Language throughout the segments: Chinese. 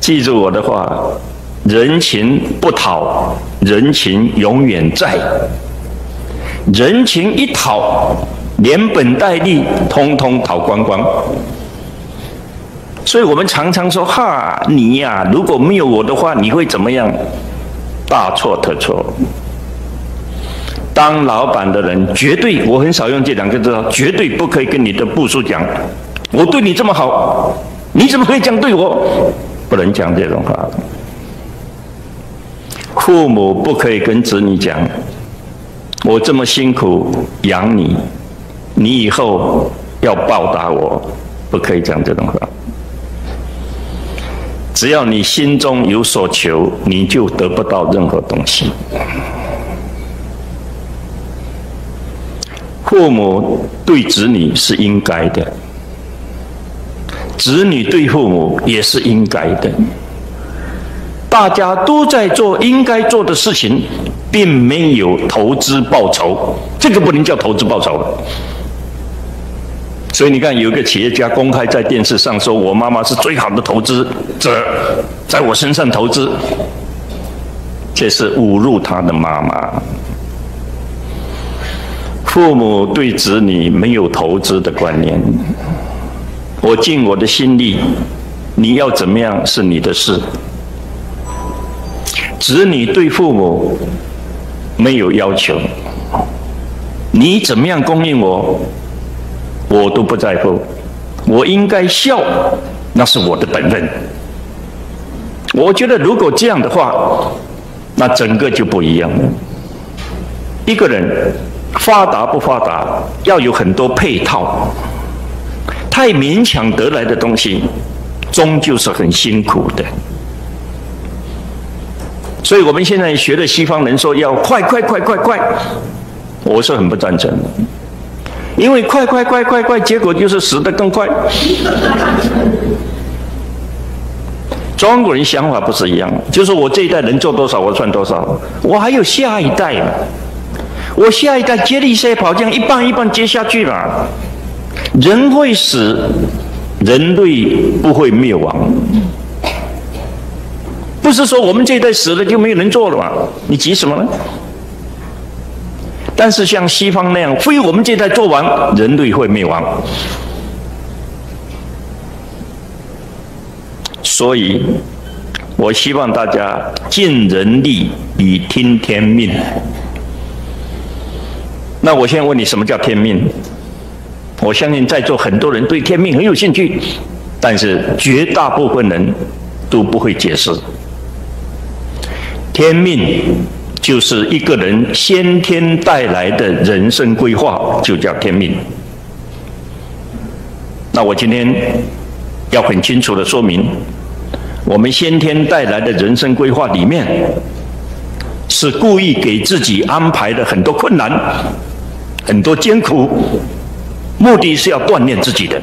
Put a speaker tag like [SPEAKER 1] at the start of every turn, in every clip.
[SPEAKER 1] 记住我的话，人情不讨，人情永远在。人情一讨，连本带利通通讨光光。所以我们常常说：“哈，你呀，如果没有我的话，你会怎么样？”大错特错。当老板的人，绝对我很少用这两个字，绝对不可以跟你的部属讲：“我对你这么好，你怎么可以这样对我？”不能讲这种话。父母不可以跟子女讲：“我这么辛苦养你，你以后要报答我。”不可以讲这种话。只要你心中有所求，你就得不到任何东西。父母对子女是应该的，子女对父母也是应该的。大家都在做应该做的事情，并没有投资报酬，这个不能叫投资报酬了。所以你看，有一个企业家公开在电视上说：“我妈妈是最好的投资者，在我身上投资。”这是侮辱他的妈妈。父母对子女没有投资的观念。我尽我的心力，你要怎么样是你的事。子女对父母没有要求，你怎么样供应我？我都不在乎，我应该笑，那是我的本分。我觉得如果这样的话，那整个就不一样了。一个人发达不发达，要有很多配套。太勉强得来的东西，终究是很辛苦的。所以我们现在学的西方人说要快快快快快，我是很不赞成的。因为快快快快快，结果就是死得更快。中国人想法不是一样，就是我这一代能做多少，我赚多少，我还有下一代嘛，我下一代接力赛跑，这样一半一半接下去了。人会死，人类不会灭亡。不是说我们这一代死了就没有人做了嘛？你急什么呢？但是像西方那样，非我们这一代做完，人类会灭亡。所以，我希望大家尽人力以听天命。那我现在问你，什么叫天命？我相信在座很多人对天命很有兴趣，但是绝大部分人都不会解释天命。就是一个人先天带来的人生规划，就叫天命。那我今天要很清楚的说明，我们先天带来的人生规划里面，是故意给自己安排的很多困难、很多艰苦，目的是要锻炼自己的。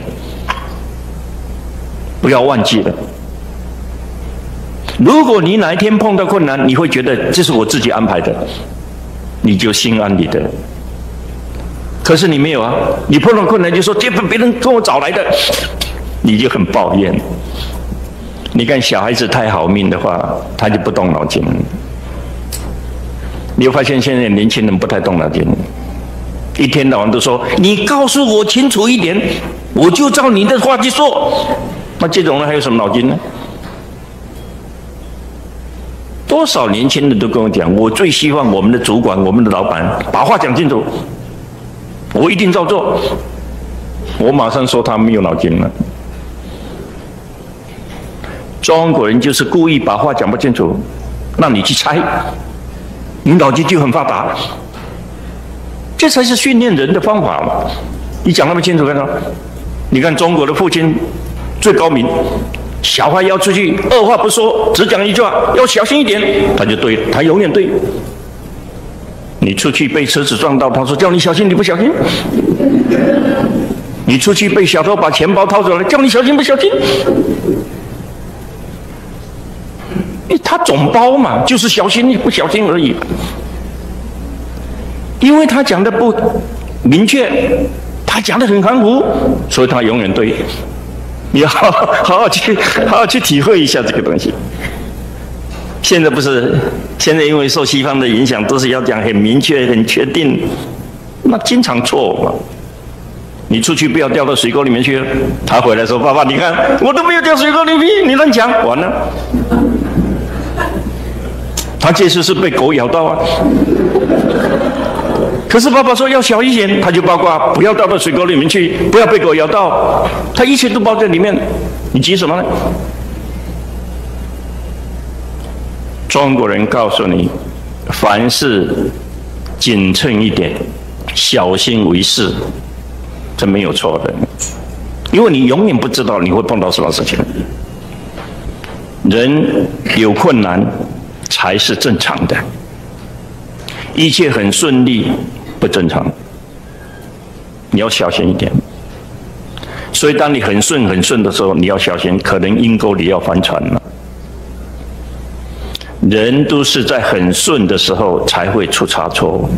[SPEAKER 1] 不要忘记了。如果你哪一天碰到困难，你会觉得这是我自己安排的，你就心安理得。可是你没有啊，你碰到困难就说这不别人跟我找来的，你就很抱怨。你看小孩子太好命的话，他就不动脑筋。你会发现现在年轻人不太动脑筋，一天到晚都说你告诉我清楚一点，我就照你的话去做。那这种人还有什么脑筋呢？多少年轻人都跟我讲，我最希望我们的主管、我们的老板把话讲清楚，我一定照做。我马上说他没有脑筋了。中国人就是故意把话讲不清楚，让你去猜，你脑筋就很发达。这才是训练人的方法嘛！你讲那么清楚干什么？你看中国的父亲最高明。小孩要出去，二话不说，只讲一句话，要小心一点，他就对，他永远对。你出去被车子撞到，他说叫你小心，你不小心；你出去被小偷把钱包掏走了，叫你小心不小心。他总包嘛，就是小心你不小心而已。因为他讲的不明确，他讲的很含糊，所以他永远对。你要好好去好好去体会一下这个东西。现在不是，现在因为受西方的影响，都是要讲很明确、很确定，那经常错嘛。你出去不要掉到水沟里面去。他回来说：“爸爸，你看我都没有掉水沟里面，你乱讲，完了。”他这次是被狗咬到啊。可是爸爸说要小一点，他就包括不要倒到水沟里面去，不要被狗咬到，他一切都包在里面。你急什么呢？中国人告诉你，凡事谨慎一点，小心为是，这没有错的。因为你永远不知道你会碰到什么事情。人有困难才是正常的，一切很顺利不正常，你要小心一点。所以，当你很顺很顺的时候，你要小心，可能阴沟里要翻船了。人都是在很顺的时候才会出差错，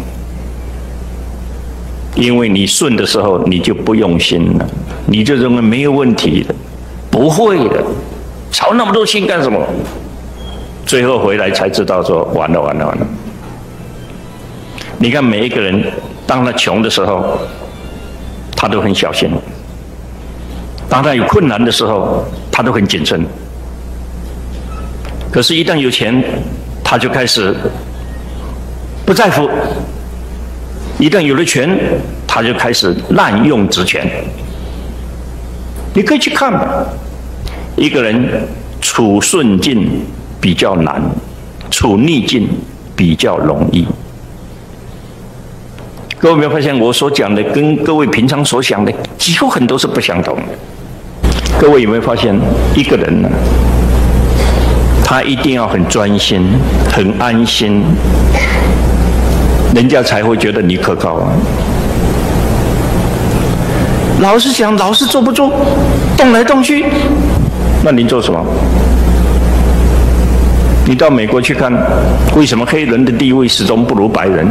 [SPEAKER 1] 因为你顺的时候你就不用心了，你就认为没有问题的，不会的，操那么多心干什么？最后回来才知道说完了完了完了。你看每一个人，当他穷的时候，他都很小心；当他有困难的时候，他都很谨慎。可是，一旦有钱，他就开始不在乎；一旦有了权，他就开始滥用职权。你可以去看，一个人处顺境比较难，处逆境比较容易。各位有没有发现，我所讲的跟各位平常所想的几乎很多是不相同？各位有没有发现，一个人呢？他一定要很专心、很安心，人家才会觉得你可靠啊。老是想，老是坐不住，动来动去，那您做什么？你到美国去看，为什么黑人的地位始终不如白人？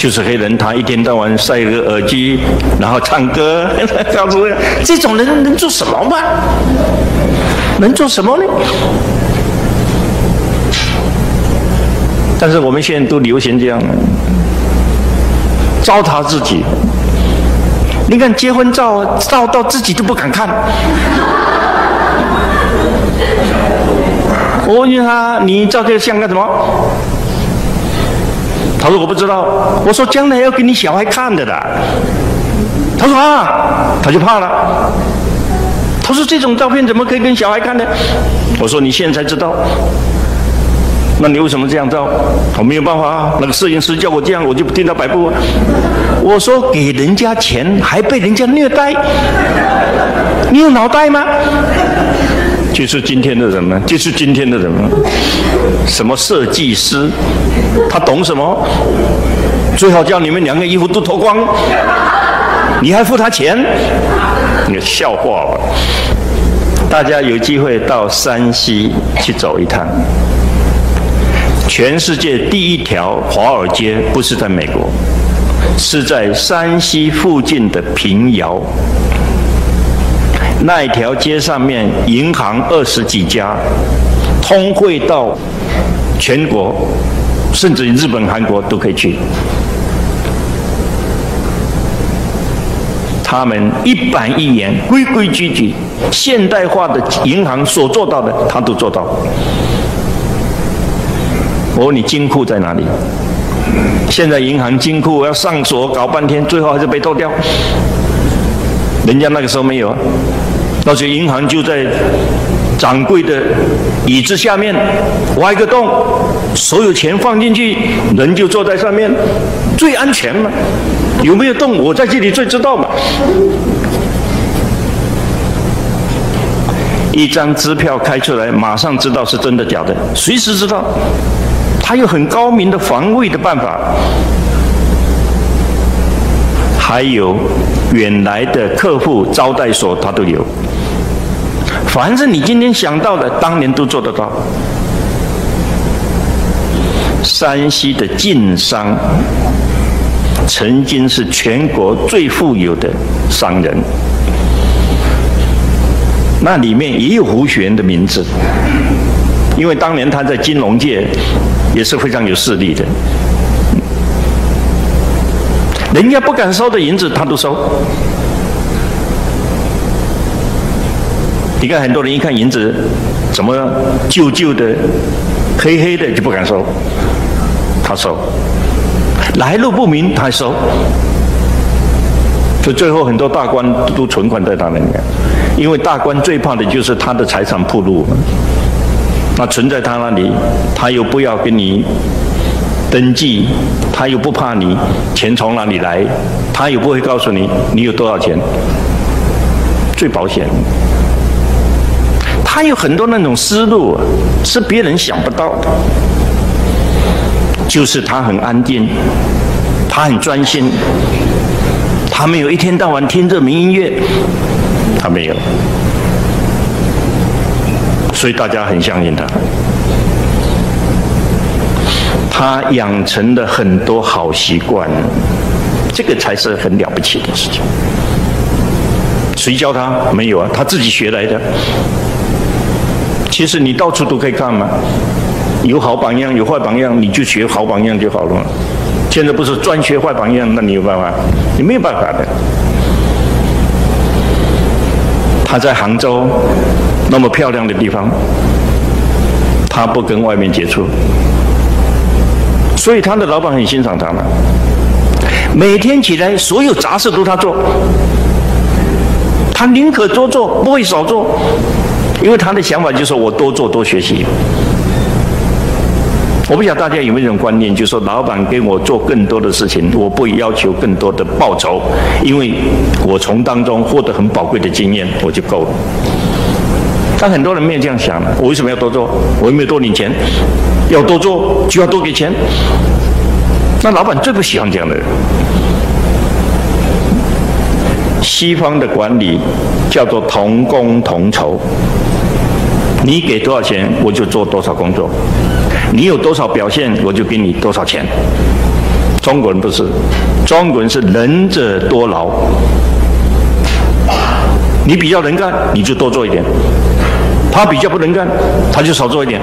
[SPEAKER 1] 就是黑人，他一天到晚塞个耳机，然后唱歌，这种人能做什么吗？能做什么呢？但是我们现在都流行这样，糟蹋自己。你看结婚照，照到自己都不敢看。我问他，你照这个相干什么？他说我不知道。我说将来要给你小孩看的的。他说啊，他就怕了。他说这种照片怎么可以跟小孩看呢？我说你现在才知道。那你为什么这样照？我没有办法啊，那个摄影师叫我这样，我就听他摆布。我说给人家钱还被人家虐待，你有脑袋吗？就是今天的人们，就是今天的人们，什么设计师，他懂什么？最好叫你们两个衣服都脱光，你还付他钱？你笑话了。大家有机会到山西去走一趟。全世界第一条华尔街不是在美国，是在山西附近的平遥。那一条街上面银行二十几家，通汇到全国，甚至日本、韩国都可以去。他们一板一眼、规规矩矩、现代化的银行所做到的，他都做到。我问你金库在哪里？现在银行金库要上锁，搞半天，最后还是被偷掉。人家那个时候没有，那些银行就在掌柜的椅子下面挖一个洞，所有钱放进去，人就坐在上面，最安全嘛。有没有洞？我在这里最知道嘛。一张支票开出来，马上知道是真的假的，随时知道。他有很高明的防卫的办法，还有远来的客户招待所，他都有。反正你今天想到的，当年都做得到。山西的晋商曾经是全国最富有的商人，那里面也有胡雪岩的名字，因为当年他在金融界也是非常有势力的，人家不敢收的银子他都收。你看很多人一看银子怎么旧旧的、黑黑的就不敢收，他收，来路不明他收。所以最后很多大官都存款在他那里，因为大官最怕的就是他的财产暴露，那存在他那里，他又不要跟你登记，他又不怕你钱从哪里来，他又不会告诉你你有多少钱，最保险。他有很多那种思路是别人想不到的，就是他很安静，他很专心。他没有一天到晚听着民音乐，他没有，所以大家很相信他。他养成了很多好习惯，这个才是很了不起的事情。谁教他？没有啊，他自己学来的。其实你到处都可以看嘛，有好榜样，有坏榜样，你就学好榜样就好了嘛。现在不是专学坏榜样，那你有办法？你没有办法的。他在杭州那么漂亮的地方，他不跟外面接触，所以他的老板很欣赏他嘛。每天起来，所有杂事都他做，他宁可多做，不会少做，因为他的想法就是我多做多学习。我不晓得大家有没有这种观念，就是说老板给我做更多的事情，我不要求更多的报酬，因为我从当中获得很宝贵的经验，我就够了。但很多人没有这样想的，我为什么要多做？我又没有多领钱，要多做就要多给钱。那老板最不喜欢这样的人。西方的管理叫做同工同酬，你给多少钱，我就做多少工作。你有多少表现，我就给你多少钱。中国人不是，中国人是仁者多劳。你比较能干，你就多做一点；他比较不能干，他就少做一点，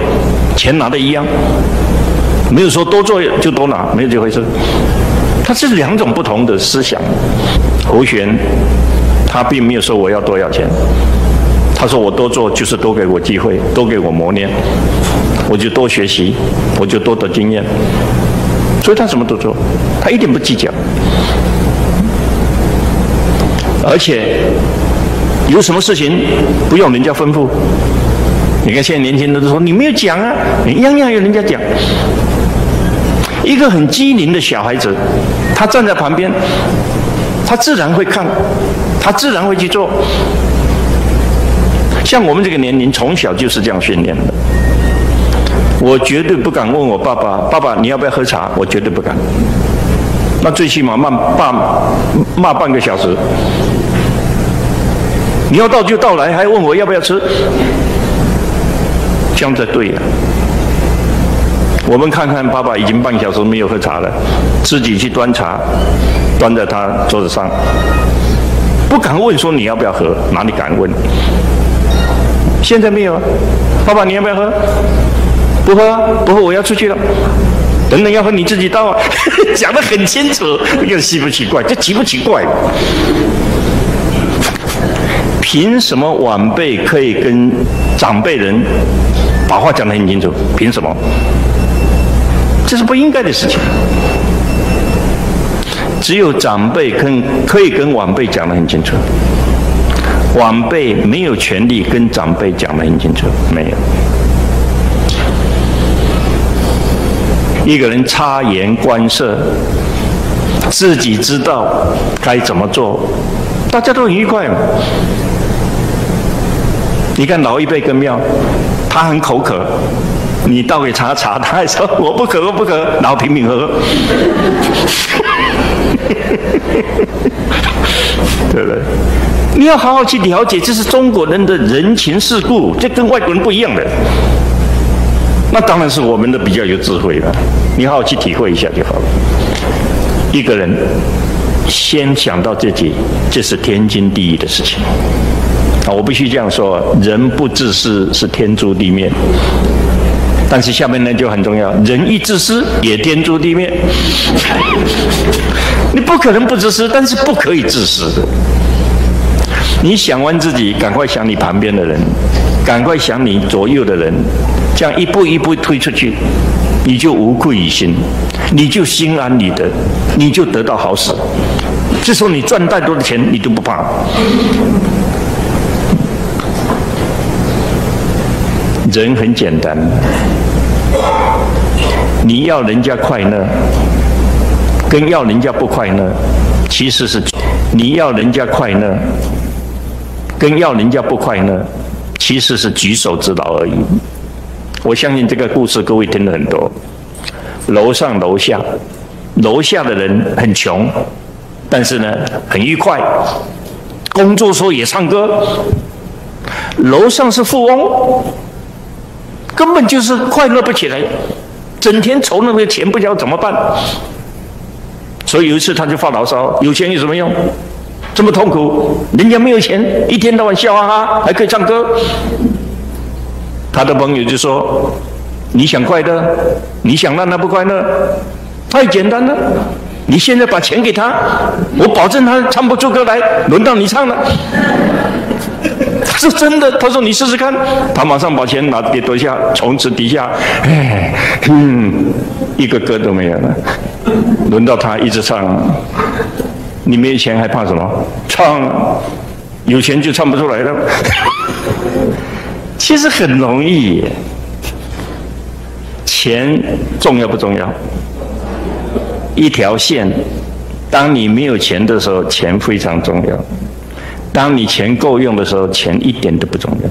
[SPEAKER 1] 钱拿的一样。没有说多做就多拿，没有这回事。他是两种不同的思想。胡旋，他并没有说我要多要钱，他说我多做就是多给我机会，多给我磨练。我就多学习，我就多得经验，所以他什么都做，他一点不计较，而且有什么事情不用人家吩咐。你看现在年轻人都说你没有讲啊，你样样有人家讲。一个很机灵的小孩子，他站在旁边，他自然会看，他自然会去做。像我们这个年龄，从小就是这样训练的。我绝对不敢问我爸爸：“爸爸，你要不要喝茶？”我绝对不敢。那最起码骂爸骂半个小时。你要到就到来，还问我要不要吃？这样才对呀。我们看看爸爸已经半小时没有喝茶了，自己去端茶，端在他桌子上，不敢问说你要不要喝，哪里敢问？现在没有，爸爸你要不要喝？不喝，不喝，我要出去了。等等，要喝你自己倒啊！讲得很清楚，这个奇不奇怪？这奇不奇怪？凭什么晚辈可以跟长辈人把话讲得很清楚？凭什么？这是不应该的事情。只有长辈跟可以跟晚辈讲得很清楚，晚辈没有权利跟长辈讲得很清楚，没有。一个人察言观色，自己知道该怎么做，大家都愉快。你看老一辈更妙，他很口渴，你倒给茶茶，他还说我不渴我不渴，然后拼命喝，对不对？你要好好去了解，这是中国人的人情世故，这跟外国人不一样的。那当然是我们的比较有智慧了，你好好去体会一下就好了。一个人先想到自己，这是天经地义的事情。啊，我必须这样说，人不自私是天诛地灭。但是下面呢就很重要，人一自私也天诛地灭。你不可能不自私，但是不可以自私。你想完自己，赶快想你旁边的人，赶快想你左右的人，这样一步一步推出去，你就无愧于心，你就心安理得，你就得到好死。这时候你赚再多的钱，你都不怕。人很简单，你要人家快乐，跟要人家不快乐，其实是你要人家快乐，跟要人家不快乐，其实是举手之劳而已。我相信这个故事各位听了很多，楼上楼下，楼下的人很穷，但是呢很愉快，工作时候也唱歌，楼上是富翁。根本就是快乐不起来，整天愁那个钱不知道怎么办。所以有一次他就发牢骚：有钱有什么用？这么痛苦，人家没有钱，一天到晚笑哈哈，还可以唱歌。他的朋友就说：你想快乐，你想让他不快乐，太简单了。你现在把钱给他，我保证他唱不出歌来，轮到你唱了。是真的，他说你试试看，他马上把钱拿给多下，从此底下，哎，嗯，一个歌都没有了。轮到他一直唱，你没有钱还怕什么？唱，有钱就唱不出来了。其实很容易，钱重要不重要？一条线，当你没有钱的时候，钱非常重要。当你钱够用的时候，钱一点都不重要。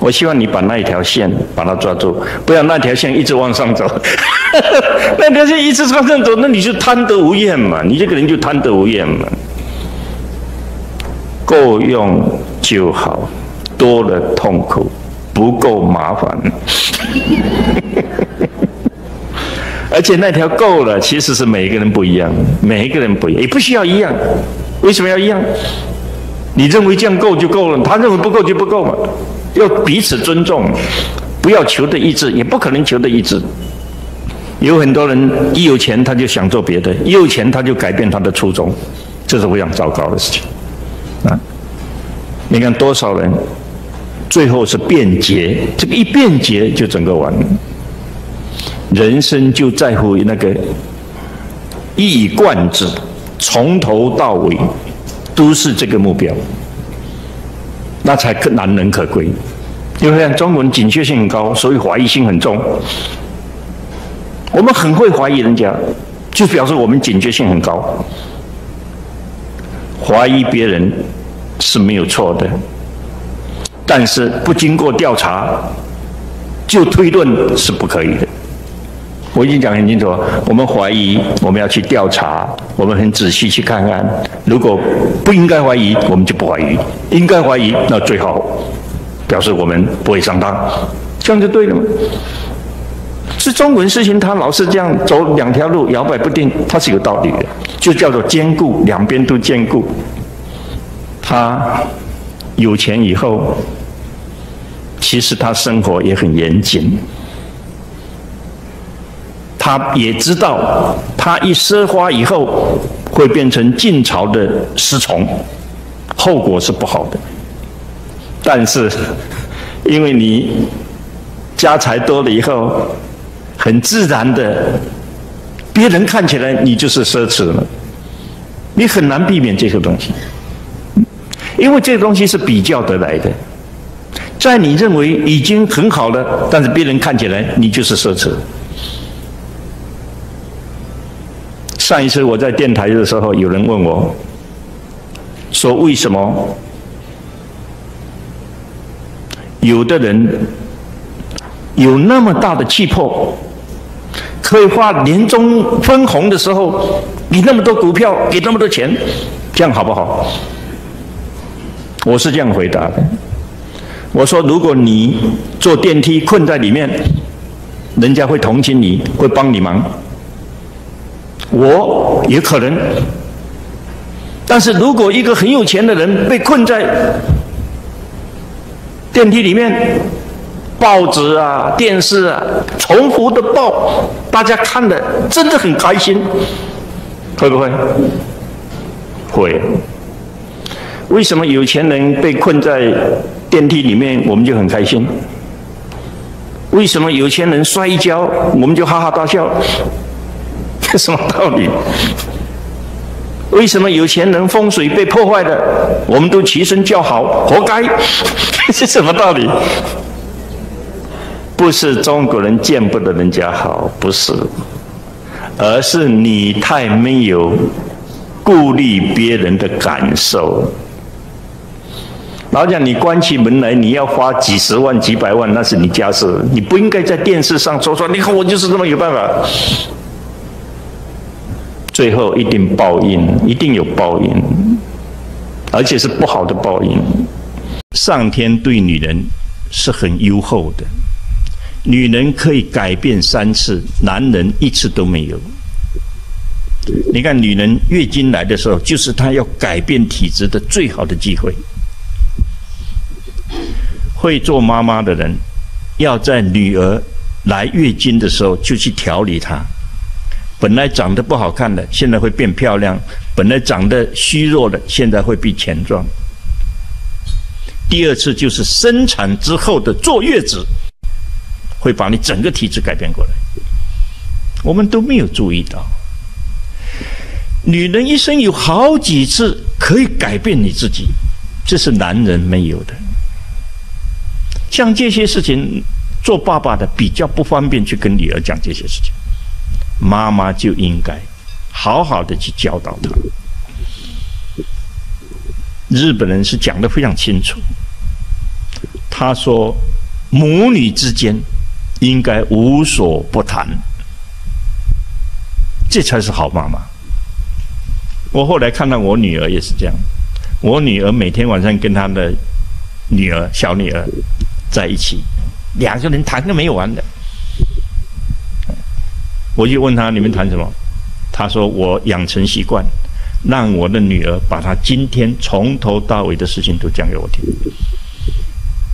[SPEAKER 1] 我希望你把那一条线把它抓住，不要那条线一直往上走。那条线一直往上走，那你就贪得无厌嘛，你这个人就贪得无厌嘛。够用就好，多了痛苦，不够麻烦。而且那条够了，其实是每一个人不一样，每一个人不一样，也不需要一样。为什么要一样？你认为这样够就够了，他认为不够就不够嘛。要彼此尊重，不要求得一致，也不可能求得一致。有很多人一有钱他就想做别的，一有钱他就改变他的初衷，这是非常糟糕的事情。啊，你看多少人最后是变节，这个一变节就整个完了。人生就在乎那个一以贯之，从头到尾。都是这个目标，那才可难能可贵。因为中国人警觉性很高，所以怀疑性很重。我们很会怀疑人家，就表示我们警觉性很高。怀疑别人是没有错的，但是不经过调查就推论是不可以的。我已经讲很清楚，我们怀疑，我们要去调查，我们很仔细去看看。如果不应该怀疑，我们就不怀疑；应该怀疑，那最好表示我们不会上当，这样就对了嘛。是中文事情，他老是这样走两条路，摇摆不定，他是有道理的，就叫做兼顾，两边都兼顾。他有钱以后，其实他生活也很严谨。他也知道，他一奢华以后会变成晋朝的失宠，后果是不好的。但是，因为你家财多了以后，很自然的，别人看起来你就是奢侈了，你很难避免这个东西，因为这个东西是比较得来的，在你认为已经很好了，但是别人看起来你就是奢侈。上一次我在电台的时候，有人问我，说为什么有的人有那么大的气魄，可以花年终分红的时候给那么多股票，给那么多钱，这样好不好？我是这样回答的，我说如果你坐电梯困在里面，人家会同情你，会帮你忙。我也可能，但是如果一个很有钱的人被困在电梯里面，报纸啊、电视啊，重复的报，大家看的真的很开心，会不会？会。为什么有钱人被困在电梯里面，我们就很开心？为什么有钱人摔一跤，我们就哈哈大笑？这 什么道理？为什么有钱人风水被破坏的，我们都齐声叫好，活该？这 是什么道理？不是中国人见不得人家好，不是，而是你太没有顾虑别人的感受。老讲，你关起门来，你要花几十万、几百万，那是你家事，你不应该在电视上说说。你看我就是这么有办法。最后一定报应，一定有报应，而且是不好的报应。上天对女人是很优厚的，女人可以改变三次，男人一次都没有。你看，女人月经来的时候，就是她要改变体质的最好的机会。会做妈妈的人，要在女儿来月经的时候就去调理她。本来长得不好看的，现在会变漂亮；本来长得虚弱的，现在会变强壮。第二次就是生产之后的坐月子，会把你整个体质改变过来。我们都没有注意到，女人一生有好几次可以改变你自己，这是男人没有的。像这些事情，做爸爸的比较不方便去跟女儿讲这些事情。妈妈就应该好好的去教导他。日本人是讲的非常清楚，他说母女之间应该无所不谈，这才是好妈妈。我后来看到我女儿也是这样，我女儿每天晚上跟她的女儿小女儿在一起，两个人谈个没有完的。我就问他：“你们谈什么？”他说：“我养成习惯，让我的女儿把她今天从头到尾的事情都讲给我听。”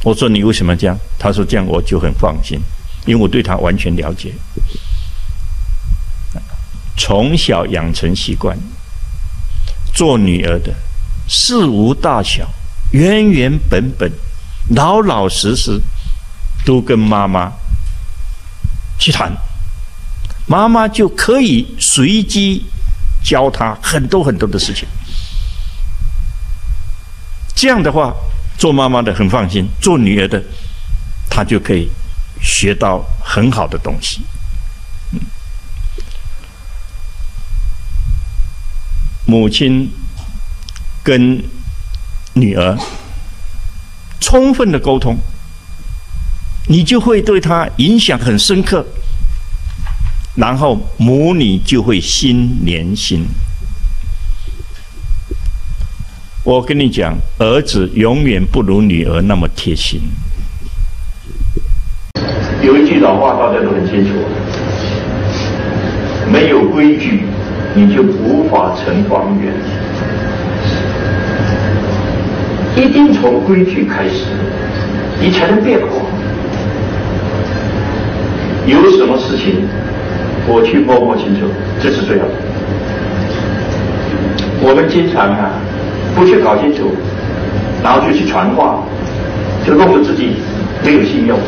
[SPEAKER 1] 我说：“你为什么这样？”他说：“这样我就很放心，因为我对她完全了解。从小养成习惯，做女儿的事无大小，原原本本、老老实实，都跟妈妈去谈。”妈妈就可以随机教他很多很多的事情，这样的话，做妈妈的很放心，做女儿的，她就可以学到很好的东西。母亲跟女儿充分的沟通，你就会对她影响很深刻。然后母女就会心连心。我跟你讲，儿子永远不如女儿那么贴心。有一句老话，大家都很清楚：没有规矩，你就无法成方圆。一定从规矩开始，你才能变化。有什么事情？我去摸摸清楚，这是最好的。我们经常啊，不去搞清楚，然后就去传话，就弄得自己没有信用。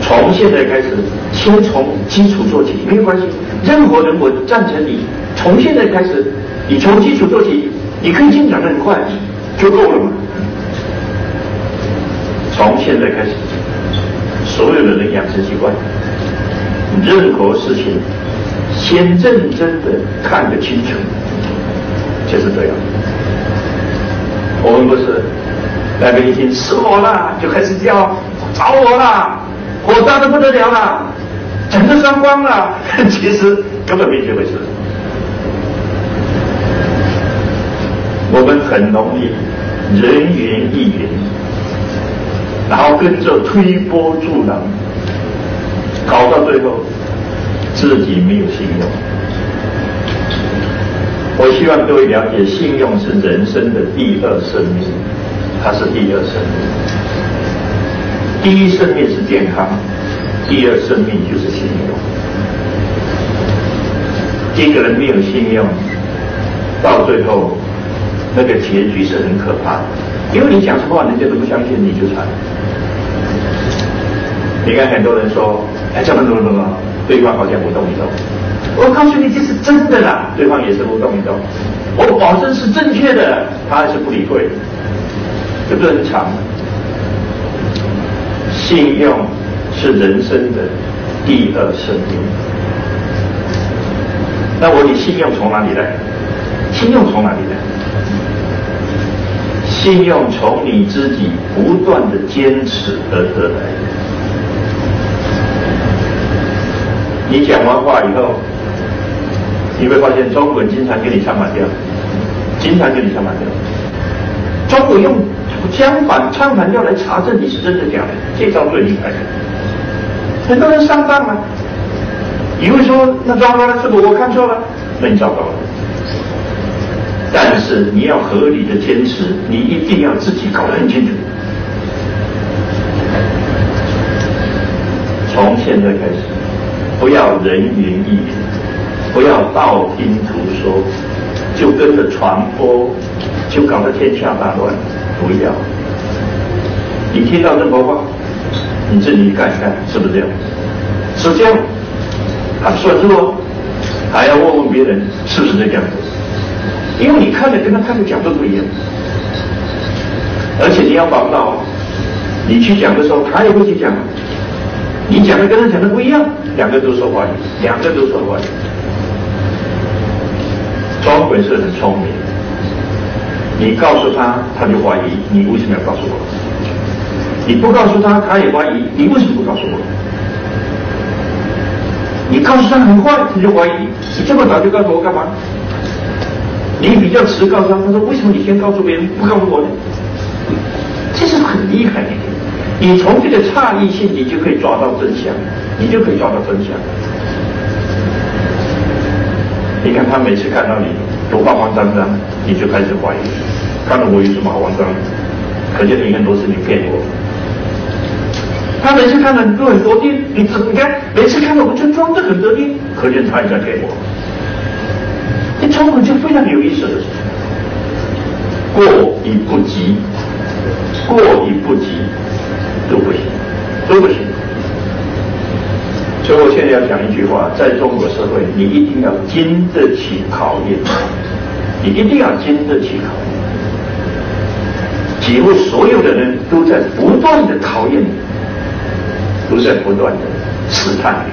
[SPEAKER 1] 从现在开始，先从基础做起，没有关系。任何人我赞成你，从现在开始，你从基础做起，你可以进展的很快，就够了嘛。从现在开始。所有人的人养成习惯，任何事情先认真的看得清楚，就是这样。我们不是那个已经失火了，就开始叫着火了，火大的不得了了，整个烧光了，其实根本没这回事。我们很容易人云亦云。然后跟着推波助澜，搞到最后自己没有信用。我希望各位了解，信用是人生的第二生命。它是第二生命。第一生命是健康，第二生命就是信用。一个人没有信用，到最后那个结局是很可怕的，因为你讲什么话，人家都不相信，你就惨。你看很多人说，哎，怎么怎么怎么，对方好像不动一动。我告诉你，这是真的啦，对方也是不动一动。我保证是正确的，他还是不理会，这不是很惨？信用是人生的第二生命。那我你信用从哪里来？信用从哪里来？信用从你自己不断的坚持而得来。你讲完话以后。你会发现，中国人经常给你唱反调，经常给你唱反调。中国用相反唱反调来查证你是真的假的，这招最厉害。很多人上当了，你会说那糟糕了，是不我看错了？那你糟糕了。但是你要合理的坚持，你一定要自己搞得很清楚。从现在开始，不要人云亦云。不要道听途说，就跟着传播，就搞得天下大乱。不要，你听到任何话，你自己看一看，是不是这样？是这样，还算数哦，还要问问别人是不是这样子？因为你看的跟他看的讲的不一样，而且你要防到，你去讲的时候，他也会去讲，你讲的跟他讲的不一样，两个都说话两个都说话装鬼是很聪明，你告诉他，他就怀疑，你为什么要告诉我？你不告诉他，他也怀疑，你为什么不告诉我？你告诉他很坏，他就怀疑，你这么早就告诉我干嘛？你比较迟告诉他，他说为什么你先告诉别人，不告诉我呢？这是很厉害的，你从这个差异性，你就可以抓到真相，你就可以抓到真相。你看他每次看到你都慌慌张张，你就开始怀疑，看到我有什么好慌张的？可见你很多事情骗我。他每次看到你都很得定，你怎你看每次看到我就装得很得意，可见他也在骗我。中国就非常有意思的，过与不及，过与不及都不行，都不行。所以我现在要讲一句话，在中国社会，你一定要经得起考验，你一定要经得起考验。几乎所有的人都在不断的考验你，都在不断的试探你。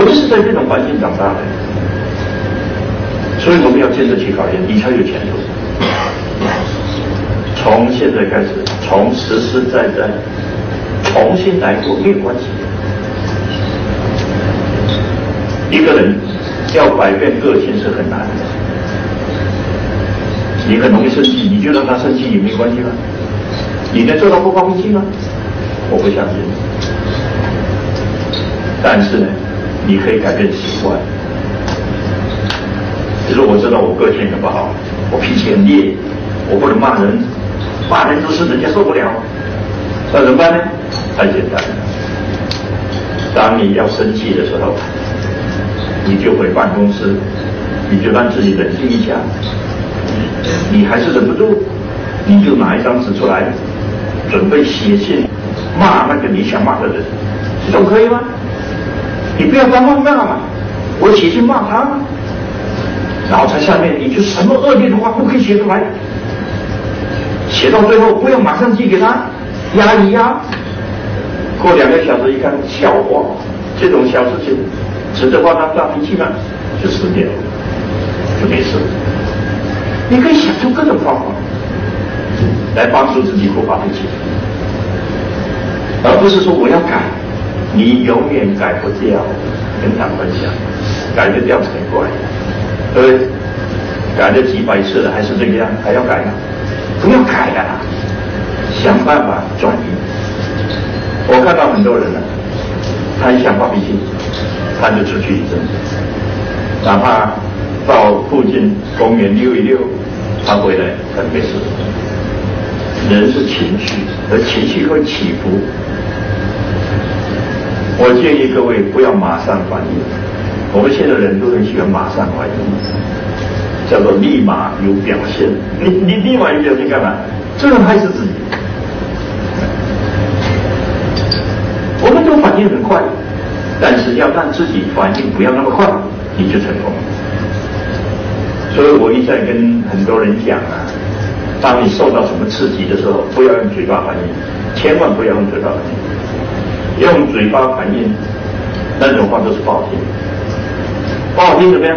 [SPEAKER 1] 我们是在这种环境长大的，所以我们要经得起考验，你才有前途。从现在开始，从实实在在。重新来过没有关系。一个人要改变个性是很难的。你很容易生气，你就让他生气也没关系吗？你能做到不发脾气吗？我不相信。但是呢，你可以改变习惯。比如我知道我个性很不好，我脾气很烈，我不能骂人，骂人都是人家受不了，那怎么办呢？太简单。当你要生气的时候，你就回办公室，你就让自己冷静一下。你还是忍不住，你就拿一张纸出来，准备写信骂那个你想骂的人，这种可以吗？你不要光骂骂嘛，我写信骂他，然后在下面你就什么恶劣的话不可以写出来，写到最后不要马上寄给他，压一压。过两个小时一看，笑话，这种小事情，值得发他发脾气吗？就死掉了，就没事。你可以想出各种方法来帮助自己不发脾气，而不是说我要改，你永远改不掉。跟他分享，改得掉才怪，对不对？改了几百次了还是这个样，还要改吗？不要改了，想办法转移。我看到很多人呢，他一想发脾气，他就出去一阵，哪怕到附近公园溜一溜，他回来他没事。人是情绪，而情绪会起伏。我建议各位不要马上反应。我们现在人都很喜欢马上反应，叫做立马有表现。你你立马有表现干嘛？这样害死自己。我们都反应很快，但是要让自己反应不要那么快，你就成功。所以我一再跟很多人讲啊，当你受到什么刺激的时候，不要用嘴巴反应，千万不要用嘴巴反应。用嘴巴反应，那种话都是不好听。不好听怎么样？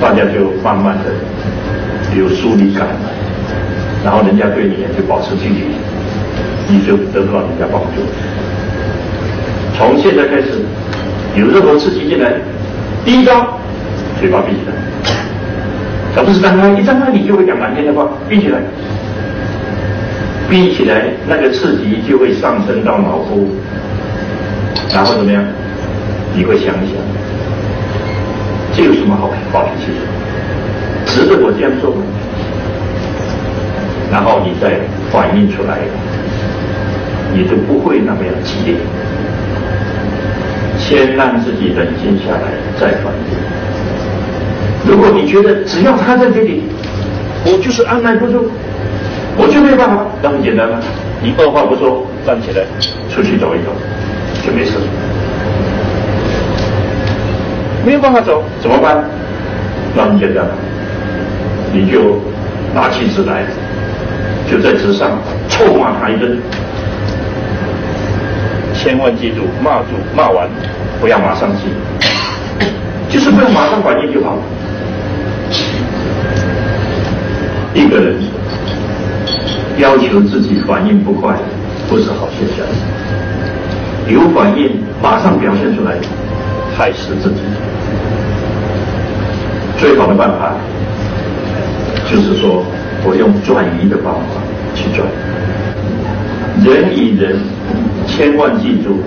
[SPEAKER 1] 大家就慢慢的有疏离感，然后人家对你也就保持距离，你就得不到人家帮助。从现在开始，有任何刺激进来，第一招，嘴巴闭起来。而不是张开，一张开你就会讲满天的话。闭起来，闭起来，那个刺激就会上升到脑部，然后怎么样？你会想一想，这有什么好发脾气的？值得我这样做吗？然后你再反映出来，你就不会那么样激烈。先让自己冷静下来，再反应。如果你觉得只要他在这里，我就是按耐不住，我就没有办法，那很简单了。你二话不说站起来，出去走一走，就没事。没有办法走怎么办？那很简单，你就拿起纸来，就在纸上臭骂他一顿。千万记住，骂住骂完，不要马上记，就是不要马上反应就好。一个人要求自己反应不快，不是好现象。有反应马上表现出来，害死自己。最好的办法就是说，我用转移的方法去转。人与人千万记住，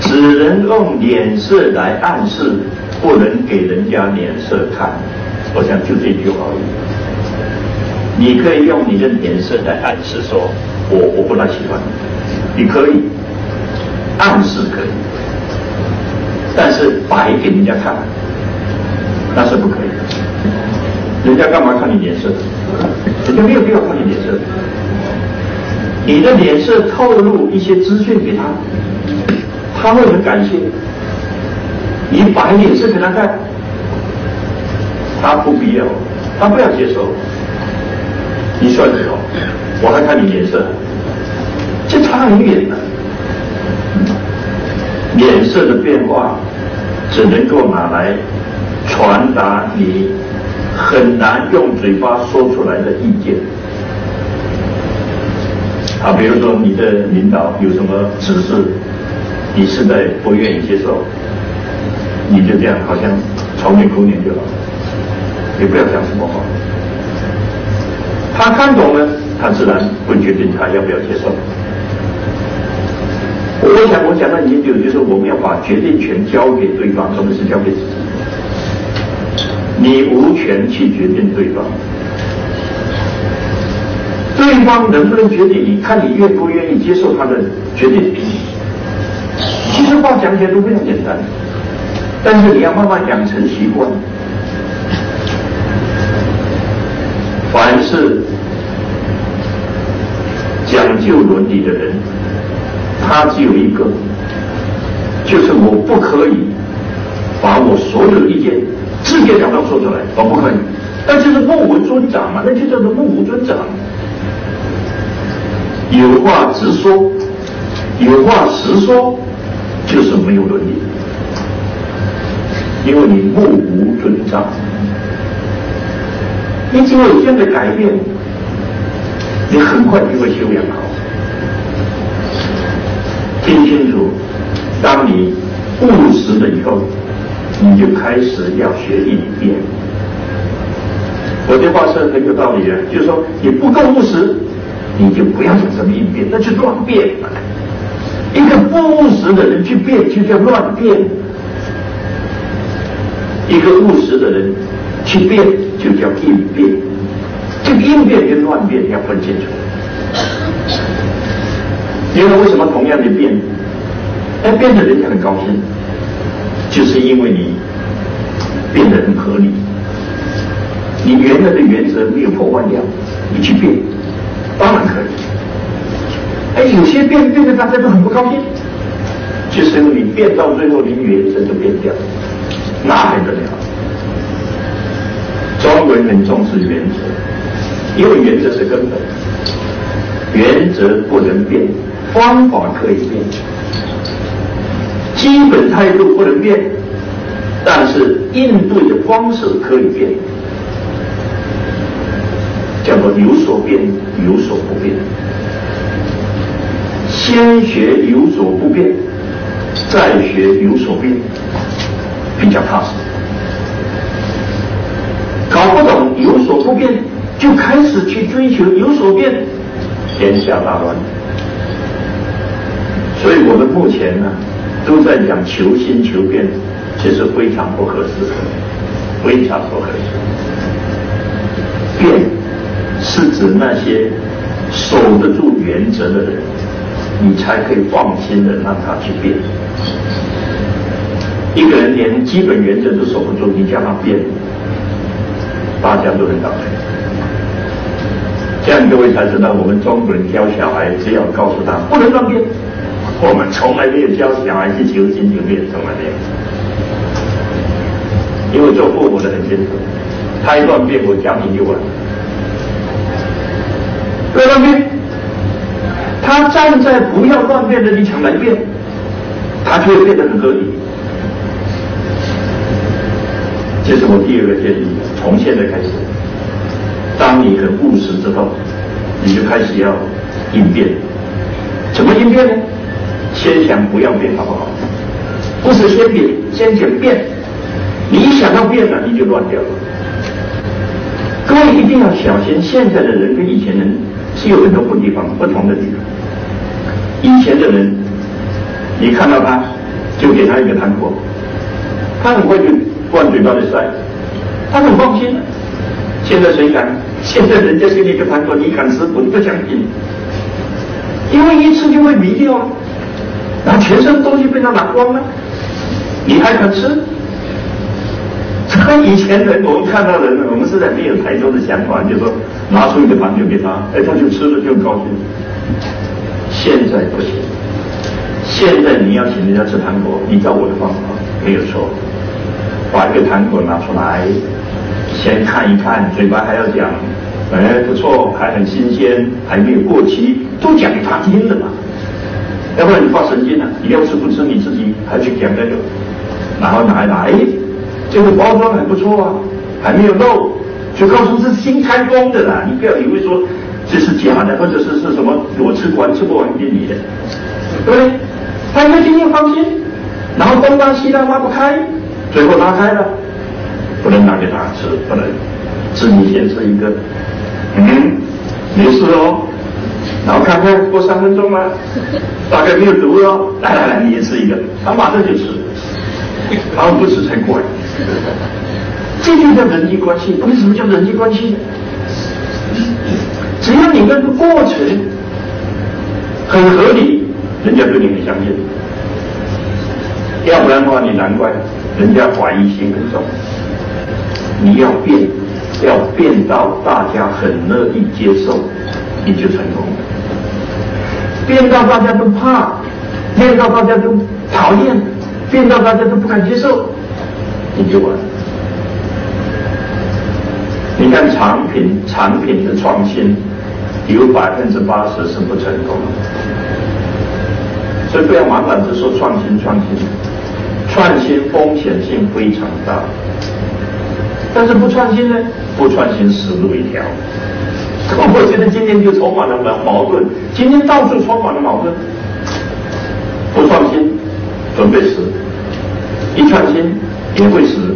[SPEAKER 1] 只能用脸色来暗示，不能给人家脸色看。我想就这句话而已。你可以用你的脸色来暗示说，我我不大喜欢你。你可以暗示可以，但是摆给人家看，那是不可以的。人家干嘛看你脸色？人家没有必要看你脸色。你的脸色透露一些资讯给他，他会很感谢。你摆脸色给他看，他不必要，他不要接受。你算什么？我还看你脸色，这差很远的。脸色的变化只能够拿来传达你很难用嘴巴说出来的意见。啊，比如说你的领导有什么指示，你实在不愿意接受，你就这样好像愁眉苦脸就好，你不要讲什么话。他看懂了，他自然会决定他要不要接受。我想，我讲的研究就是我们要把决定权交给对方，而不是交给自己。你无权去决定对方，对方能不能决定你，看你愿不愿意接受他的决定。其实话讲起来都非常简单，但是你要慢慢养成习惯。凡是讲究伦理的人，他只有一个，就是我不可以把我所有的意见直截了当说出来，我不可以。那就是目无尊长嘛，那就叫做目无尊长。有话直说，有话实说，就是没有伦理，因为你目无尊长。你只有这样的改变，你很快就会修养好。听清楚，当你务实了以后，你就开始要学应变。我这话是很有道理的，就是说你不够务实，你就不要想什么应变，那就乱变。一个不务实的人去变，就叫乱变；一个务实的人去变。就叫应变，这个应变跟乱变要分清楚。因为为什么同样的变，哎，变得人家很高兴，就是因为你变得很合理，你原来的原则没有破坏掉，你去变，当然可以。哎，有些变变得大家都很不高兴，就是因为你变到最后，你原则都变掉，那还得了？中国人很重视原则，因为原则是根本，原则不能变。方法可以变，基本态度不能变，但是应对的方式可以变，叫做有所变，有所不变。先学有所不变，再学有所变，比较踏实。搞不懂有所不变，就开始去追求有所变，天下大乱。所以我们目前呢，都在讲求新求变，其实非常不合适，非常不合适。变是指那些守得住原则的人，你才可以放心的让他去变。一个人连基本原则都守不住，你叫他变，大家都很倒霉。这样各位才知道，我们中国人教小孩，只要告诉他不能乱变。我们从来没有教小孩去求新求变，从来没有。因为做父母的很清楚，他一乱变，我家庭就完。不要乱变，他站在不要乱变的立场来变，他就会变得很合理。这是我第二个建议，从现在开始，当你很务实之后，你就开始要应变。怎么应变呢？先想不要变，好不好？不是先变，先想变。你想要变了，你就乱掉了。各位一定要小心，现在的人跟以前人是有很多不地方不同的地方。以前的人，你看到他，就给他一个糖果，他很快就灌嘴巴里塞，他很放心。现在谁敢？现在人家给你一个糖果，你敢吃？我不相信，因为一吃就会迷掉啊。然后全身东西被他拿光了，你还敢吃？他以前人，我们看到人，我们实在没有太多的想法，就说拿出一个糖酒给他，哎，他就吃了就高兴。现在不行，现在你要请人家吃糖果，依照我的方法没有错，把一个糖果拿出来，先看一看，嘴巴还要讲，哎，不错，还很新鲜，还没有过期，都讲给他听的嘛。要不然你发神经了，你要吃不吃你自己还去捡那个，然后拿一拿，哎，这个包装还不错啊，还没有漏，就告诉是新开封的啦，你不要以为说这是假的，或者是是什么我吃不完吃不完给你的，对不对？他应该今天放心，然后东拉西拉拉不开，最后拉开了，不能拿给他吃，不能，自己先吃一个，嗯，没事哦。然后看看过三分钟了，大概没有毒了。来来来，你也吃一个，他马上就吃，然后不吃才怪。这就叫人际关系。为什么叫人际关系？只要你那个过程很合理，人家对你很相信。要不然的话，你难怪人家怀疑心很重。你要变，要变到大家很乐意接受，你就成功。变到大家都怕，变到大家都讨厌，变到大家都不敢接受，你就完。你看产品产品的创新，有百分之八十是不成功的，所以不要满满的说创新创新，创新风险性非常大，但是不创新呢？不创新死路一条。我觉得今天就充满了矛矛盾，今天到处充满了矛盾。不创新，准备死；一创新，也会死。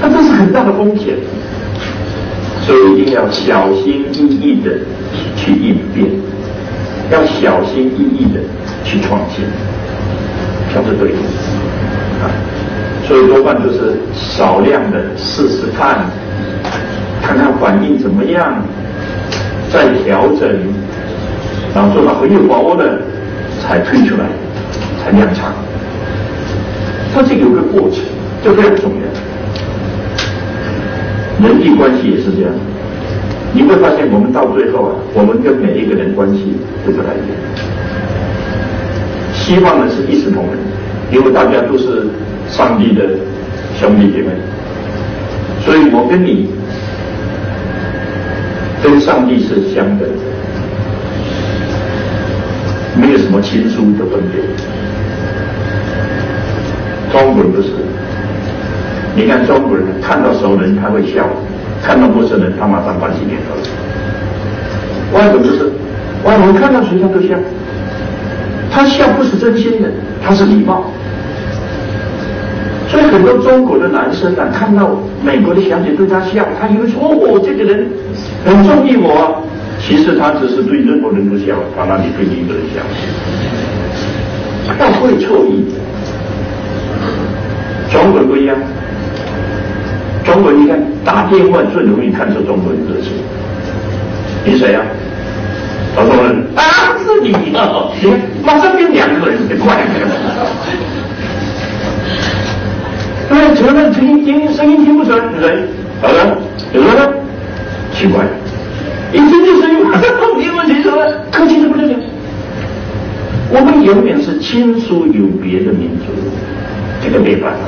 [SPEAKER 1] 它 这是很大的风险，所以一定要小心翼翼的去应变，要小心翼翼的去创新，这是对的啊。所以多半就是少量的试试看。
[SPEAKER 2] 看看反应怎么样，再调整，然后做到很有把握的，才退出来，才量产。它这有个过程，这非常重要。人际关系也是这样，你会发现我们到最后啊，我们跟每一个人关系都不太一样。希望呢是一视同仁，因为大家都是上帝的兄弟姐妹，所以我跟你跟上帝是相等的，没有什么亲疏的分别。中国人不是。你看中国人看到熟人他会笑，看到陌生人他马上关起脸头。外国不是，外国人看到谁他都笑，他笑不是真心的，他是礼貌。所以很多中国的男生啊，看到美国的小姐对他笑，他以为说哦，这个人很中意我，其实他只是对任何人都笑，他哪里对你一个人笑？他会错意。中国人不一样。中国，你看打电话最容易看出中国人热情。你谁呀？中国人啊，是你啊！你看，马上变两个人，变快了。对，除了声音听声音听不出来，谁？好了，有了呢？奇怪，一听就声音，没问题，什么？客气什么事我们永远是亲疏有别的民族，这个没办法。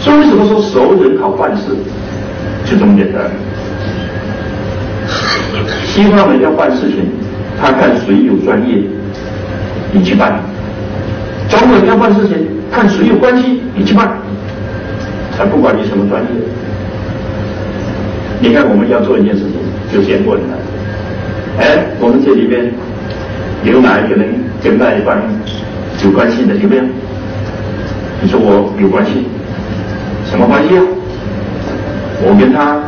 [SPEAKER 2] 所以为什么说熟人好办事？就这么简单。西方人要办事情，他看谁有专业，你去办；中国人要办事情，看谁有关系，你去办。他不管你什么专业。你看我们要做一件事情，就先问了：哎，我们这里边有哪一个人跟那一方有关系的？有没有？你说我有关系。什么关系啊？我跟他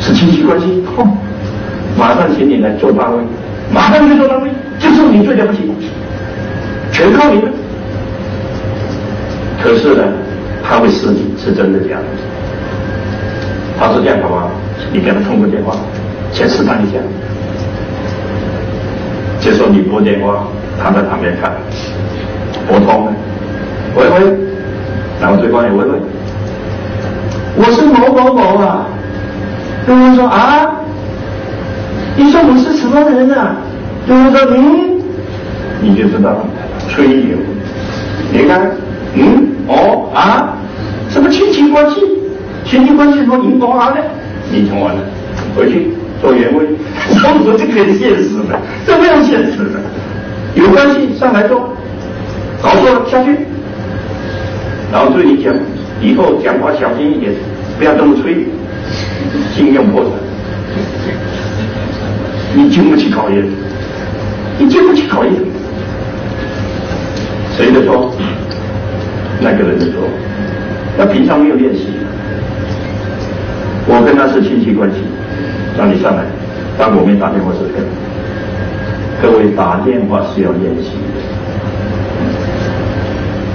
[SPEAKER 2] 是亲戚关系，哼，马上请你来做单位，马上就做单位，就是你最了不起，全靠你了。可是呢，他会试你是真的假的。他是这样好吗？你给他通个电话，先试探一下。就说你拨电话，他在旁边看，拨通了，喂喂。然后对方也问问，我是某某某啊。对方说啊，你说我是什么人啊？对方说嗯，你就知道，吹牛。你看，嗯，哦啊，什么亲戚关系？亲戚关系什么银行啊？你听完了，回去做原位。我说这个很现实的，这非常现实的，有关系上来做，搞错下去。然后对你讲，以后讲话小心一点，不要这么吹，信用破产，你经不起考验，你经不起考验。谁的错？那个人的错。他平常没有练习，我跟他是亲戚关系，让你上来，当我没打电话是可以。各位打电话是要练习的。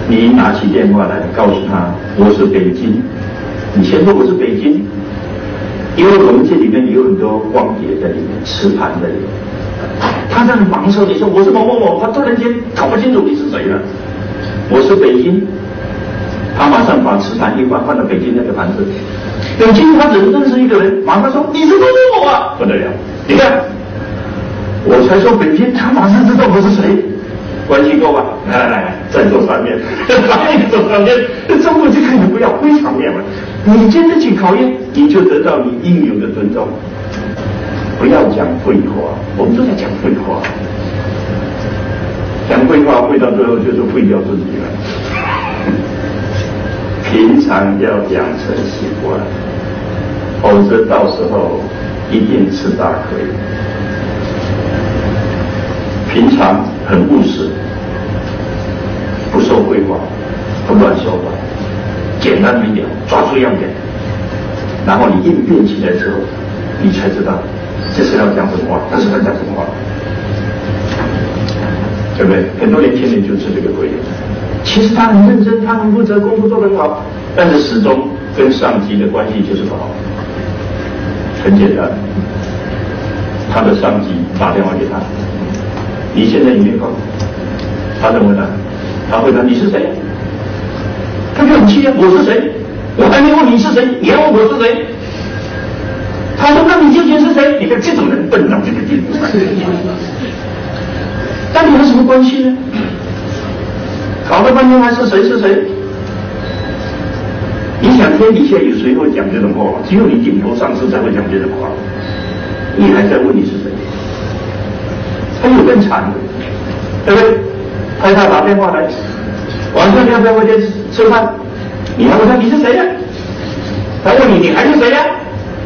[SPEAKER 2] 你拿起电话来，告诉他我是北京。你先说我是北京，因为我们这里面有很多光碟在里面，磁盘在里面。他在忙的时候，你说我是某某某，他突然间搞不清楚你是谁了。我是北京，他马上把磁盘一关，换到北京那个盘子。北京他只认识一个人，马上说你是某某某啊，不得了。你看，我才说北京，他马上知道我是谁。关系够吧？来来来，再做三面，再做三面。中国这个你不要灰常面了，你经得起考验，你就得到你应有的尊重。不要讲废话，我们都在讲废话，讲废话会到最后就是废掉自己了。平常要养成习惯，否则到时候一定吃大亏。平常很务实，不说废话，不乱说话，简单明了，抓住要点，然后你应变起来之后，你才知道这是要讲什么话，那是要讲什么话，对不对？很多年轻人就吃这个亏。其实他很认真，他很负责，工作做得很好，但是始终跟上级的关系就是不好。很简单，他的上级打电话给他，你现在有没有空？他怎么？他回答你是谁？他就很气啊，我是谁？我还没问你是谁，你要问我是谁？他说那你究竟是谁？你看这种人笨到这个地步，但你有什么关系呢？搞了半天还是谁是谁？你想天底下有谁会讲这种话？只有你顶头上司才会讲这种话。你还在问你是谁？还有更惨的，对不对？派他打电话来，晚上要不要回家吃饭？你还问他你是谁呀？他问你你还是谁呀？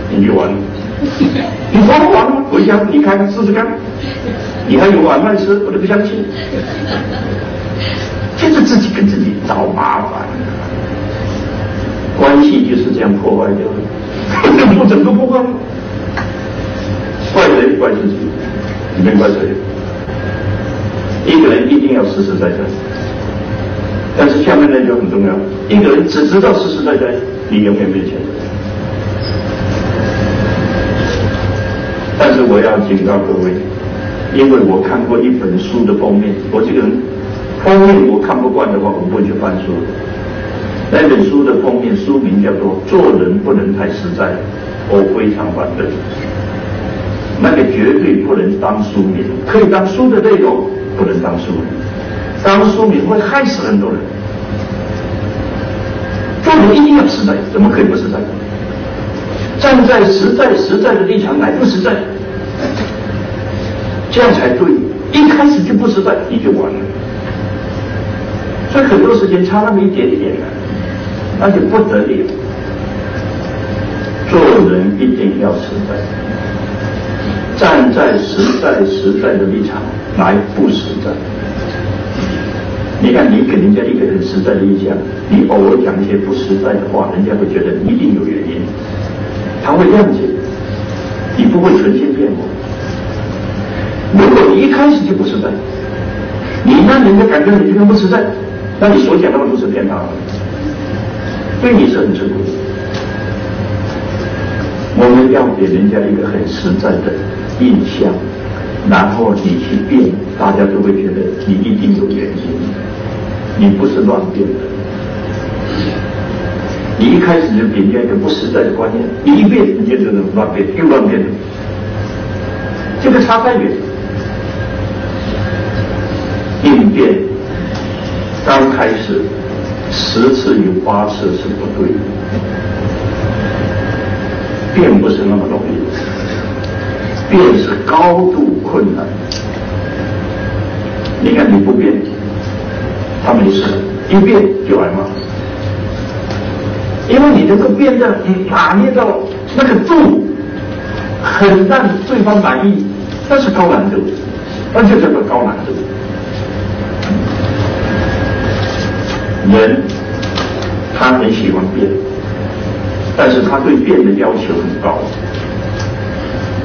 [SPEAKER 2] 你就完了。你说不完了，回家你看看试试看，你还有晚饭吃，我都不相信。就是自己跟自己找麻烦。关系就是这样破坏掉的，不整个破坏，怪谁怪自己，没怪谁。一个人一定要实实在在，但是下面那就很重要。一个人只知道实实在在，你永远没钱。但是我要警告各位，因为我看过一本书的封面，我这个人封面我看不惯的话，我不会去翻书。那本书的封面书名叫做《做人不能太实在》，我非常反对。那个绝对不能当书名，可以当书的内容，不能当书名。当书名会害死很多人。做人一定要实在，怎么可以不实在？站在实在实在的立场来不实在，这样才对。一开始就不实在，你就完了。所以很多时间差那么一点点。那就不得了。做人一定要实在，站在实在实在的立场来不实在。你看，你给人家一个很实在的印象，你偶尔讲一些不实在的话，人家会觉得一定有原因，他会谅解，你不会存心骗我。如果你一开始就不实在，你让人家感觉你这个不实在，那你所讲的都是骗他的。对你是很珍贵。我们要给人家一个很实在的印象，然后你去变，大家就会觉得你一定有原因，你不是乱变的。你一开始就给人家一个不实在的观念，你一变，人家就能乱变，又乱变。这个差太远。应变刚开始。十次有八次是不对的，并不是那么容易，变是高度困难。你看你不变，他没事；一变就挨骂，因为你能够变的拿捏到那个度，很让对方满意，那是高难度，那就叫做高难度。人他很喜欢变，但是他对变的要求很高。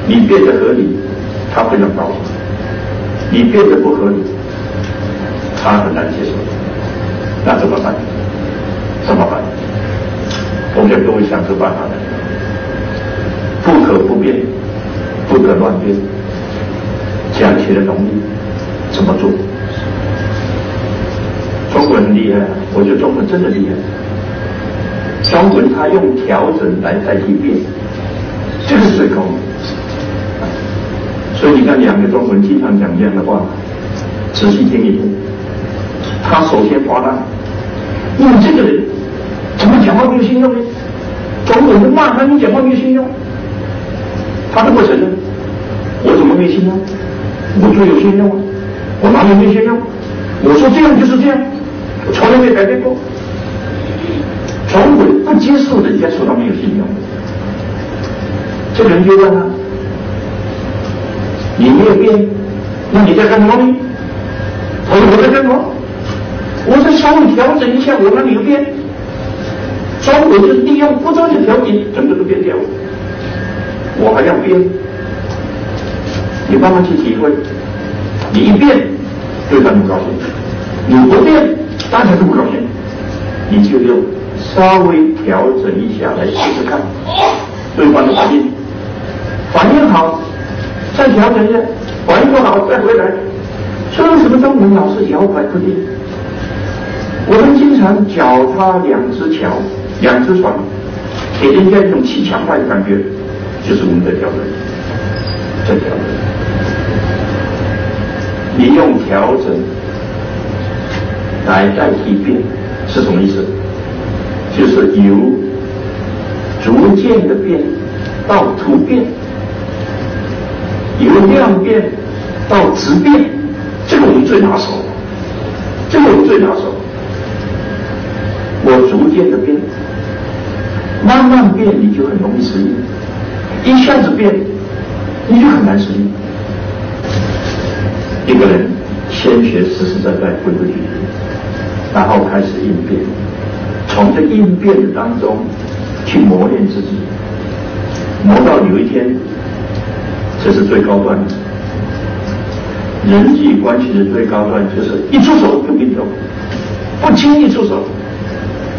[SPEAKER 2] 你变得合理，他非常高兴；你变得不合理，他很难接受。那怎么办？怎么办？我们各位想出办法来。不可不变，不可乱变。讲起来容易，怎么做？中国很厉害，我觉得中文真的厉害。中文它用调整来代替变，这个是最高的。所以你看，两个中文经常讲这样的话，仔细听一听。他首先发难，你这个人怎么讲话没有信用呢？中文的骂他，你讲话没有信用，他都不承认。我怎么没信用？我最有信用啊！我哪里没信用？我说这样就是这样。我从来没改变过，总会不接受人家说他没有信用。这个人就问他：“你没有变，那你在干什么呢？”他说：“我在干什么？我在稍微调整一下，我哪里有变？中国就是利用不断的调节，整个都变掉了。我还要变，你慢慢去体会。你一变，对方不高兴；你不变。”大家都不高兴，你就用稍微调整一下来试试看，对方的反应反应好，再调整一下，反应不好再回来。说为什么中文老是摇摆不定？我们经常脚踏两只桥，两只船，给人家一种气强派的感觉，就是我们在调整，在调整。你用调整来代替变，是什么意思？就是由逐渐的变到突变，由量变到质变，这个我们最拿手，这个我们最拿手。我逐渐的变，慢慢变，你就很容易适应；一下子变，你就很难适应。一个人先学实实在在规规矩矩，然后开始应变，从这应变的当中去磨练自己，磨到有一天，这是最高端的。人际关系的最高端就是一出手就命中，不轻易出手。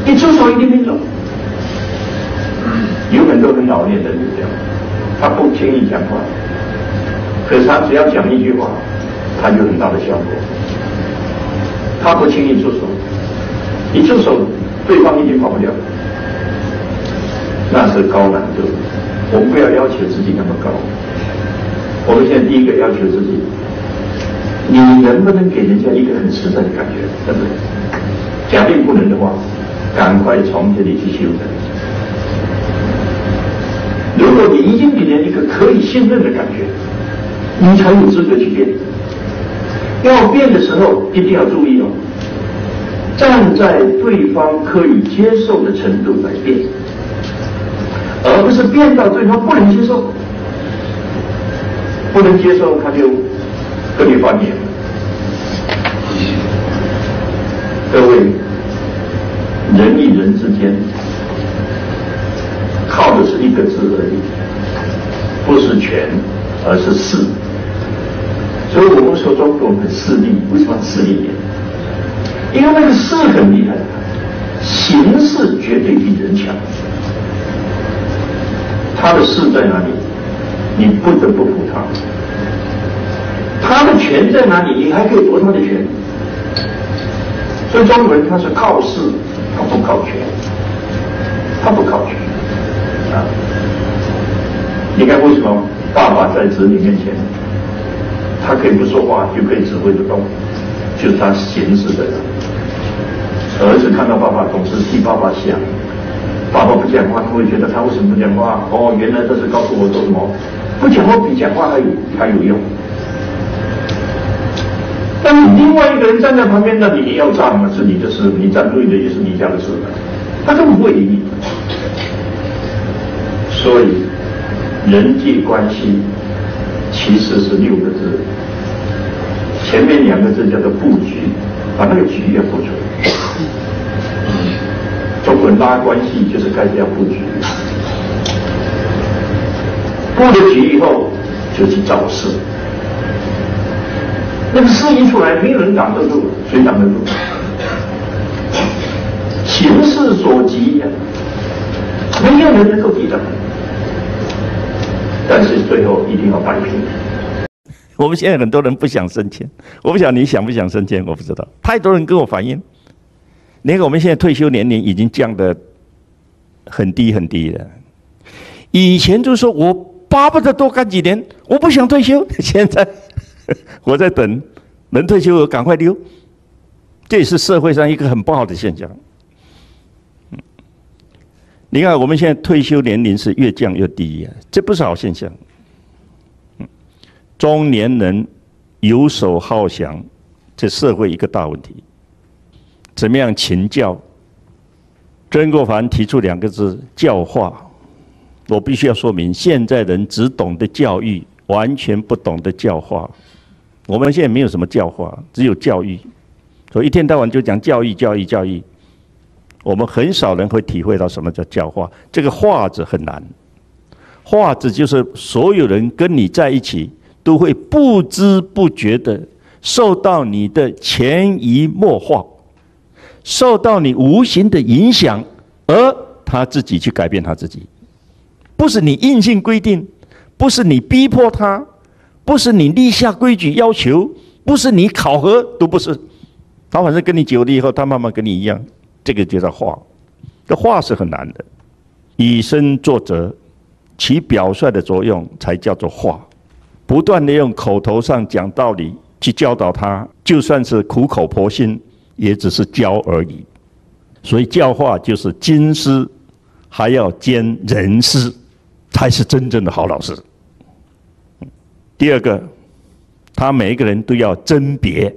[SPEAKER 2] 一出手一定命中。有很多很老练的人这样，他不轻易讲话，可是他只要讲一句话，他有很大的效果。他不轻易出手，一出手，对方已经跑不掉。那是高难度，我们不要要求自己那么高。我们现在第一个要求自己，你能不能给人家一个很实在的感觉？对不对？假定不能的话。赶快从这里去修正。如果你已经给人一个可以信任的感觉，你才有资格去变。要变的时候，一定要注意哦，站在对方可以接受的程度来变，而不是变到对方不能接受，不能接受他就跟你翻脸。各位。人与人之间，靠的是一个字而已，不是权，而是势。所以我们说中国很势利，为什么势利？因为那个势很厉害，形势绝对比人强。他的势在哪里？你不得不服他。他的权在哪里？你还可以夺他的权。所以中国人他是靠势。他不靠权，他不靠权啊！你看为什么爸爸在子女面前，他可以不说话就可以指挥得动，就是他行事的人。儿子看到爸爸总是替爸爸想，爸爸不讲话，他会觉得他为什么不讲话？哦，原来这是告诉我做什么？不讲话比讲话还有还有用。但是另外一个人站在旁边，那你要站嘛，是你的事，你站对的也是你家的事，他根本不会理你。所以人际关系其实是六个字，前面两个字叫做布局，把那个局要布出来。中国拉关系就是开始要布局，布了局以后就去造势。那个势一出来，没有人挡得住，谁挡得住？形势所急呀，没有人能够抵挡。但是最后一定要摆平。
[SPEAKER 1] 我们现在很多人不想升迁，我不晓得你想不想升迁，我不知道。太多人跟我反映，连我们现在退休年龄已经降得很低很低了。以前就说我巴不得多干几年，我不想退休。现在。我在等，能退休赶快溜，这也是社会上一个很不好的现象。你看我们现在退休年龄是越降越低呀，这不是好现象。中年人游手好闲，这社会一个大问题。怎么样勤教？曾国藩提出两个字：教化。我必须要说明，现在人只懂得教育，完全不懂得教化。我们现在没有什么教化，只有教育，所以一天到晚就讲教育、教育、教育。我们很少人会体会到什么叫教化。这个“化”字很难，“化”字就是所有人跟你在一起，都会不知不觉的受到你的潜移默化，受到你无形的影响，而他自己去改变他自己，不是你硬性规定，不是你逼迫他，不是你立下规矩要求，不是你考核，都不是。他反正跟你久了以后，他慢慢跟你一样，这个就叫化。这化是很难的，以身作则，起表率的作用才叫做化。不断的用口头上讲道理去教导他，就算是苦口婆心，也只是教而已。所以教化就是经师，还要兼人师，才是真正的好老师。第二个，他每一个人都要甄别。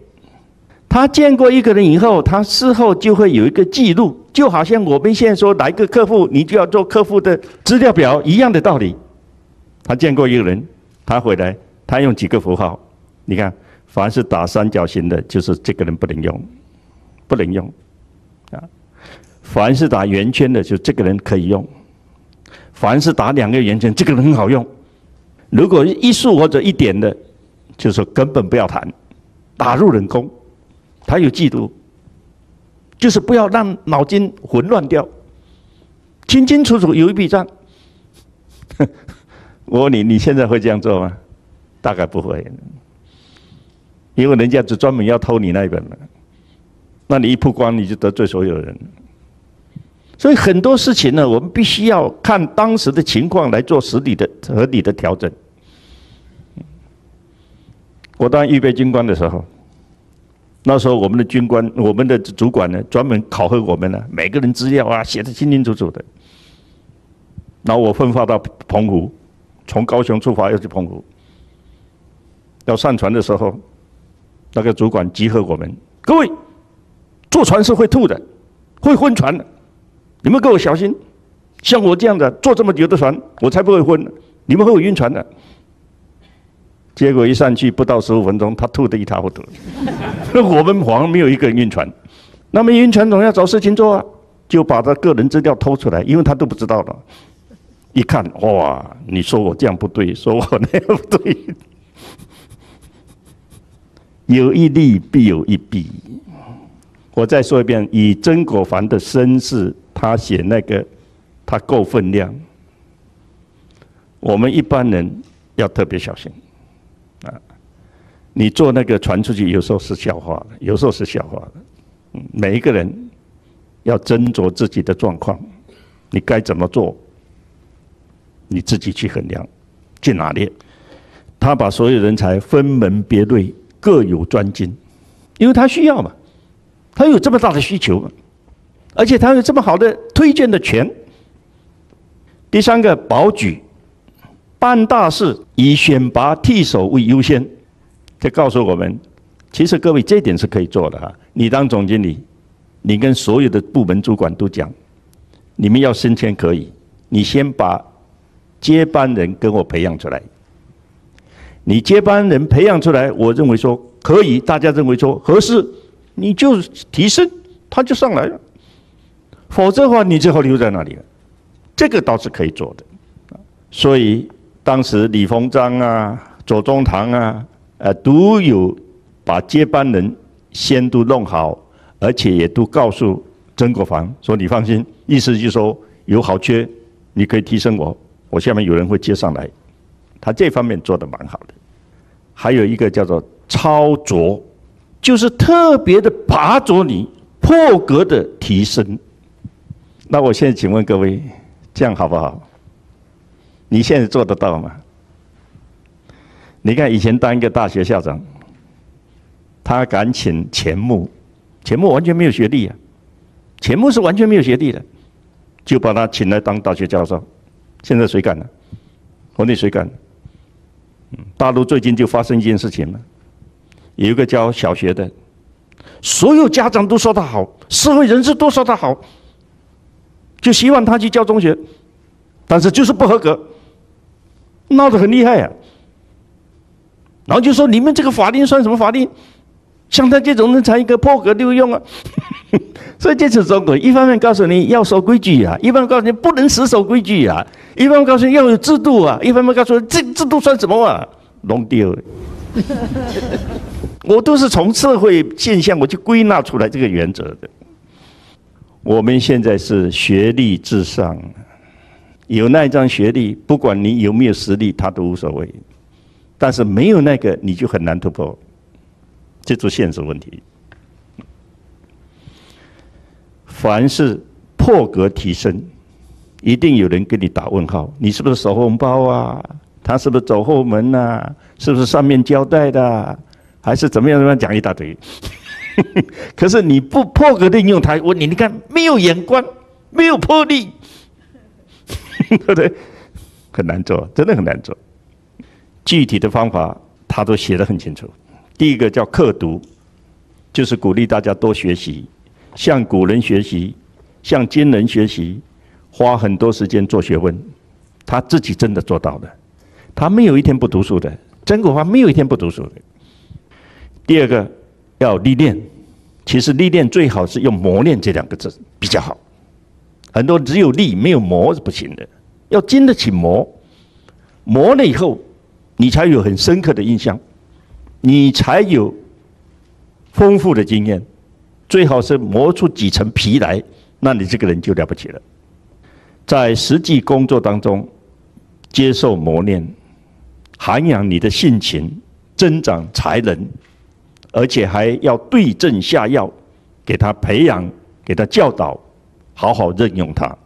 [SPEAKER 1] 他见过一个人以后，他事后就会有一个记录，就好像我们现在说来个客户，你就要做客户的资料表一样的道理。他见过一个人，他回来，他用几个符号，你看，凡是打三角形的，就是这个人不能用，不能用，啊，凡是打圆圈的，就这个人可以用，凡是打两个圆圈，这个人很好用，如果一竖或者一点的，就说根本不要谈，打入冷宫。他有嫉妒，就是不要让脑筋混乱掉，清清楚楚有一笔账。我问你，你现在会这样做吗？大概不会，因为人家只专门要偷你那一本了。那你一曝光，你就得罪所有人。所以很多事情呢，我们必须要看当时的情况来做实理的合理的调整。我当预备军官的时候。那时候我们的军官，我们的主管呢，专门考核我们呢，每个人资料啊写的清清楚楚的。然后我分发到澎湖，从高雄出发要去澎湖，要上船的时候，那个主管集合我们，各位，坐船是会吐的，会昏船的，你们给我小心。像我这样的坐这么久的船，我才不会昏，你们会有晕船的。结果一上去不到十五分钟，他吐得一塌糊涂。我们好像没有一个人晕船，那么晕船总要找事情做啊，就把他个人资料偷出来，因为他都不知道了。一看，哇，你说我这样不对，说我那样不对，有一利必有一弊。我再说一遍，以曾国藩的身世，他写那个，他够分量。我们一般人要特别小心。你做那个传出去，有时候是笑话的，有时候是笑话的。每一个人要斟酌自己的状况，你该怎么做，你自己去衡量，去拿捏。他把所有人才分门别类，各有专精，因为他需要嘛，他有这么大的需求嘛，而且他有这么好的推荐的权。第三个，保举办大事以选拔替手为优先。这告诉我们，其实各位这点是可以做的哈。你当总经理，你跟所有的部门主管都讲，你们要升迁可以，你先把接班人跟我培养出来。你接班人培养出来，我认为说可以，大家认为说合适，你就提升，他就上来了。否则的话，你最后留在那里了。这个倒是可以做的。所以当时李鸿章啊、左宗棠啊。呃，都有把接班人先都弄好，而且也都告诉曾国藩说：“你放心，意思就是说有好缺，你可以提升我，我下面有人会接上来。”他这方面做的蛮好的。还有一个叫做超卓，就是特别的拔着你破格的提升。那我现在请问各位，这样好不好？你现在做得到吗？你看，以前当一个大学校长，他敢请钱穆，钱穆完全没有学历啊，钱穆是完全没有学历的，就把他请来当大学教授。现在谁干了？国内谁干？大陆最近就发生一件事情了，有一个教小学的，所有家长都说他好，社会人士都说他好，就希望他去教中学，但是就是不合格，闹得很厉害啊。然后就说你们这个法令算什么法令？像他这种人才一个破格都用啊！所以这次中国一方面告诉你要守规矩啊，一方面告诉你不能死守规矩啊，一方面告诉你要有制度啊，一方面告诉你这制度算什么啊？弄丢了。我都是从社会现象我去归纳出来这个原则的。我们现在是学历至上，有那一张学历，不管你有没有实力，他都无所谓。但是没有那个，你就很难突破，这是现实问题。凡是破格提升，一定有人给你打问号：你是不是收红包啊？他是不是走后门呐？是不是上面交代的？还是怎么样？怎么样讲一大堆？可是你不破格的用他，我你你看没有眼光，没有魄力，对不对？很难做，真的很难做。具体的方法他都写得很清楚。第一个叫刻读，就是鼓励大家多学习，向古人学习，向今人学习，花很多时间做学问。他自己真的做到了，他没有一天不读书的。曾国藩没有一天不读书的。第二个。要历练，其实历练最好是用磨练这两个字比较好。很多只有历没有磨是不行的，要经得起磨，磨了以后，你才有很深刻的印象，你才有丰富的经验。最好是磨出几层皮来，那你这个人就了不起了。在实际工作当中，接受磨练，涵养你的性情，增长才能。而且还要对症下药，给他培养，给他教导，好好任用他。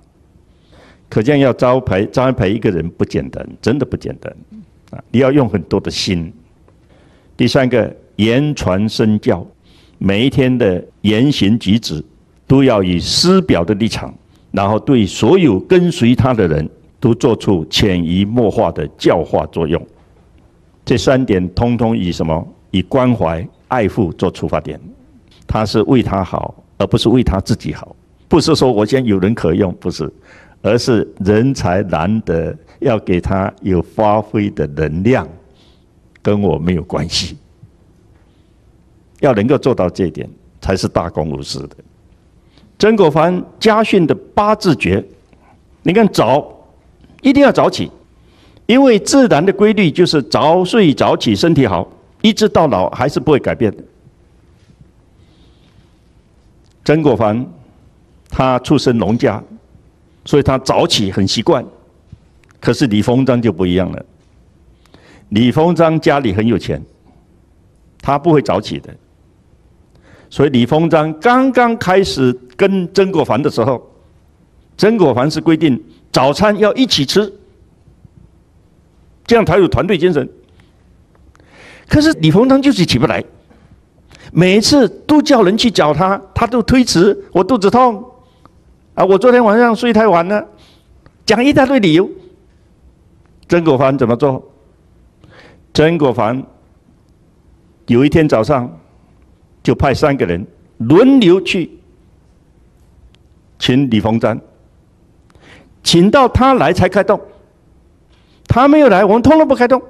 [SPEAKER 1] 可见要招培栽培一个人不简单，真的不简单啊！你要用很多的心。第三个，言传身教，每一天的言行举止都要以师表的立场，然后对所有跟随他的人都做出潜移默化的教化作用。这三点通通以什么？以关怀。爱护做出发点，他是为他好，而不是为他自己好。不是说我现在有人可用，不是，而是人才难得，要给他有发挥的能量，跟我没有关系。要能够做到这一点，才是大公无私的。曾国藩家训的八字诀，你看早一定要早起，因为自然的规律就是早睡早起，身体好。一直到老还是不会改变的。曾国藩他出身农家，所以他早起很习惯。可是李鸿章就不一样了。李鸿章家里很有钱，他不会早起的。所以李鸿章刚刚开始跟曾国藩的时候，曾国藩是规定早餐要一起吃，这样才有团队精神。可是李鸿章就是起不来，每一次都叫人去找他，他都推辞。我肚子痛，啊，我昨天晚上睡太晚了，讲一大堆理由。曾国藩怎么做？曾国藩有一天早上就派三个人轮流去请李鸿章，请到他来才开动，他没有来，我们通通不开动。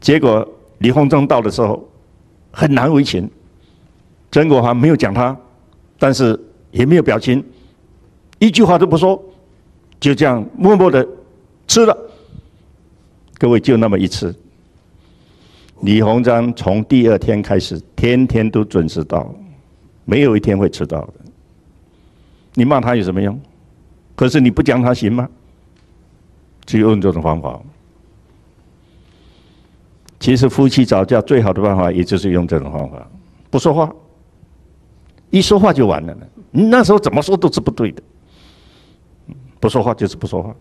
[SPEAKER 1] 结果李鸿章到的时候很难为情，曾国藩没有讲他，但是也没有表情，一句话都不说，就这样默默的吃了。各位就那么一次，李鸿章从第二天开始天天都准时到，没有一天会迟到的。你骂他有什么用？可是你不讲他行吗？只有用这种方法。其实夫妻吵架最好的办法，也就是用这种方法，不说话，一说话就完了呢。那时候怎么说都是不对的，不说话就是不说话，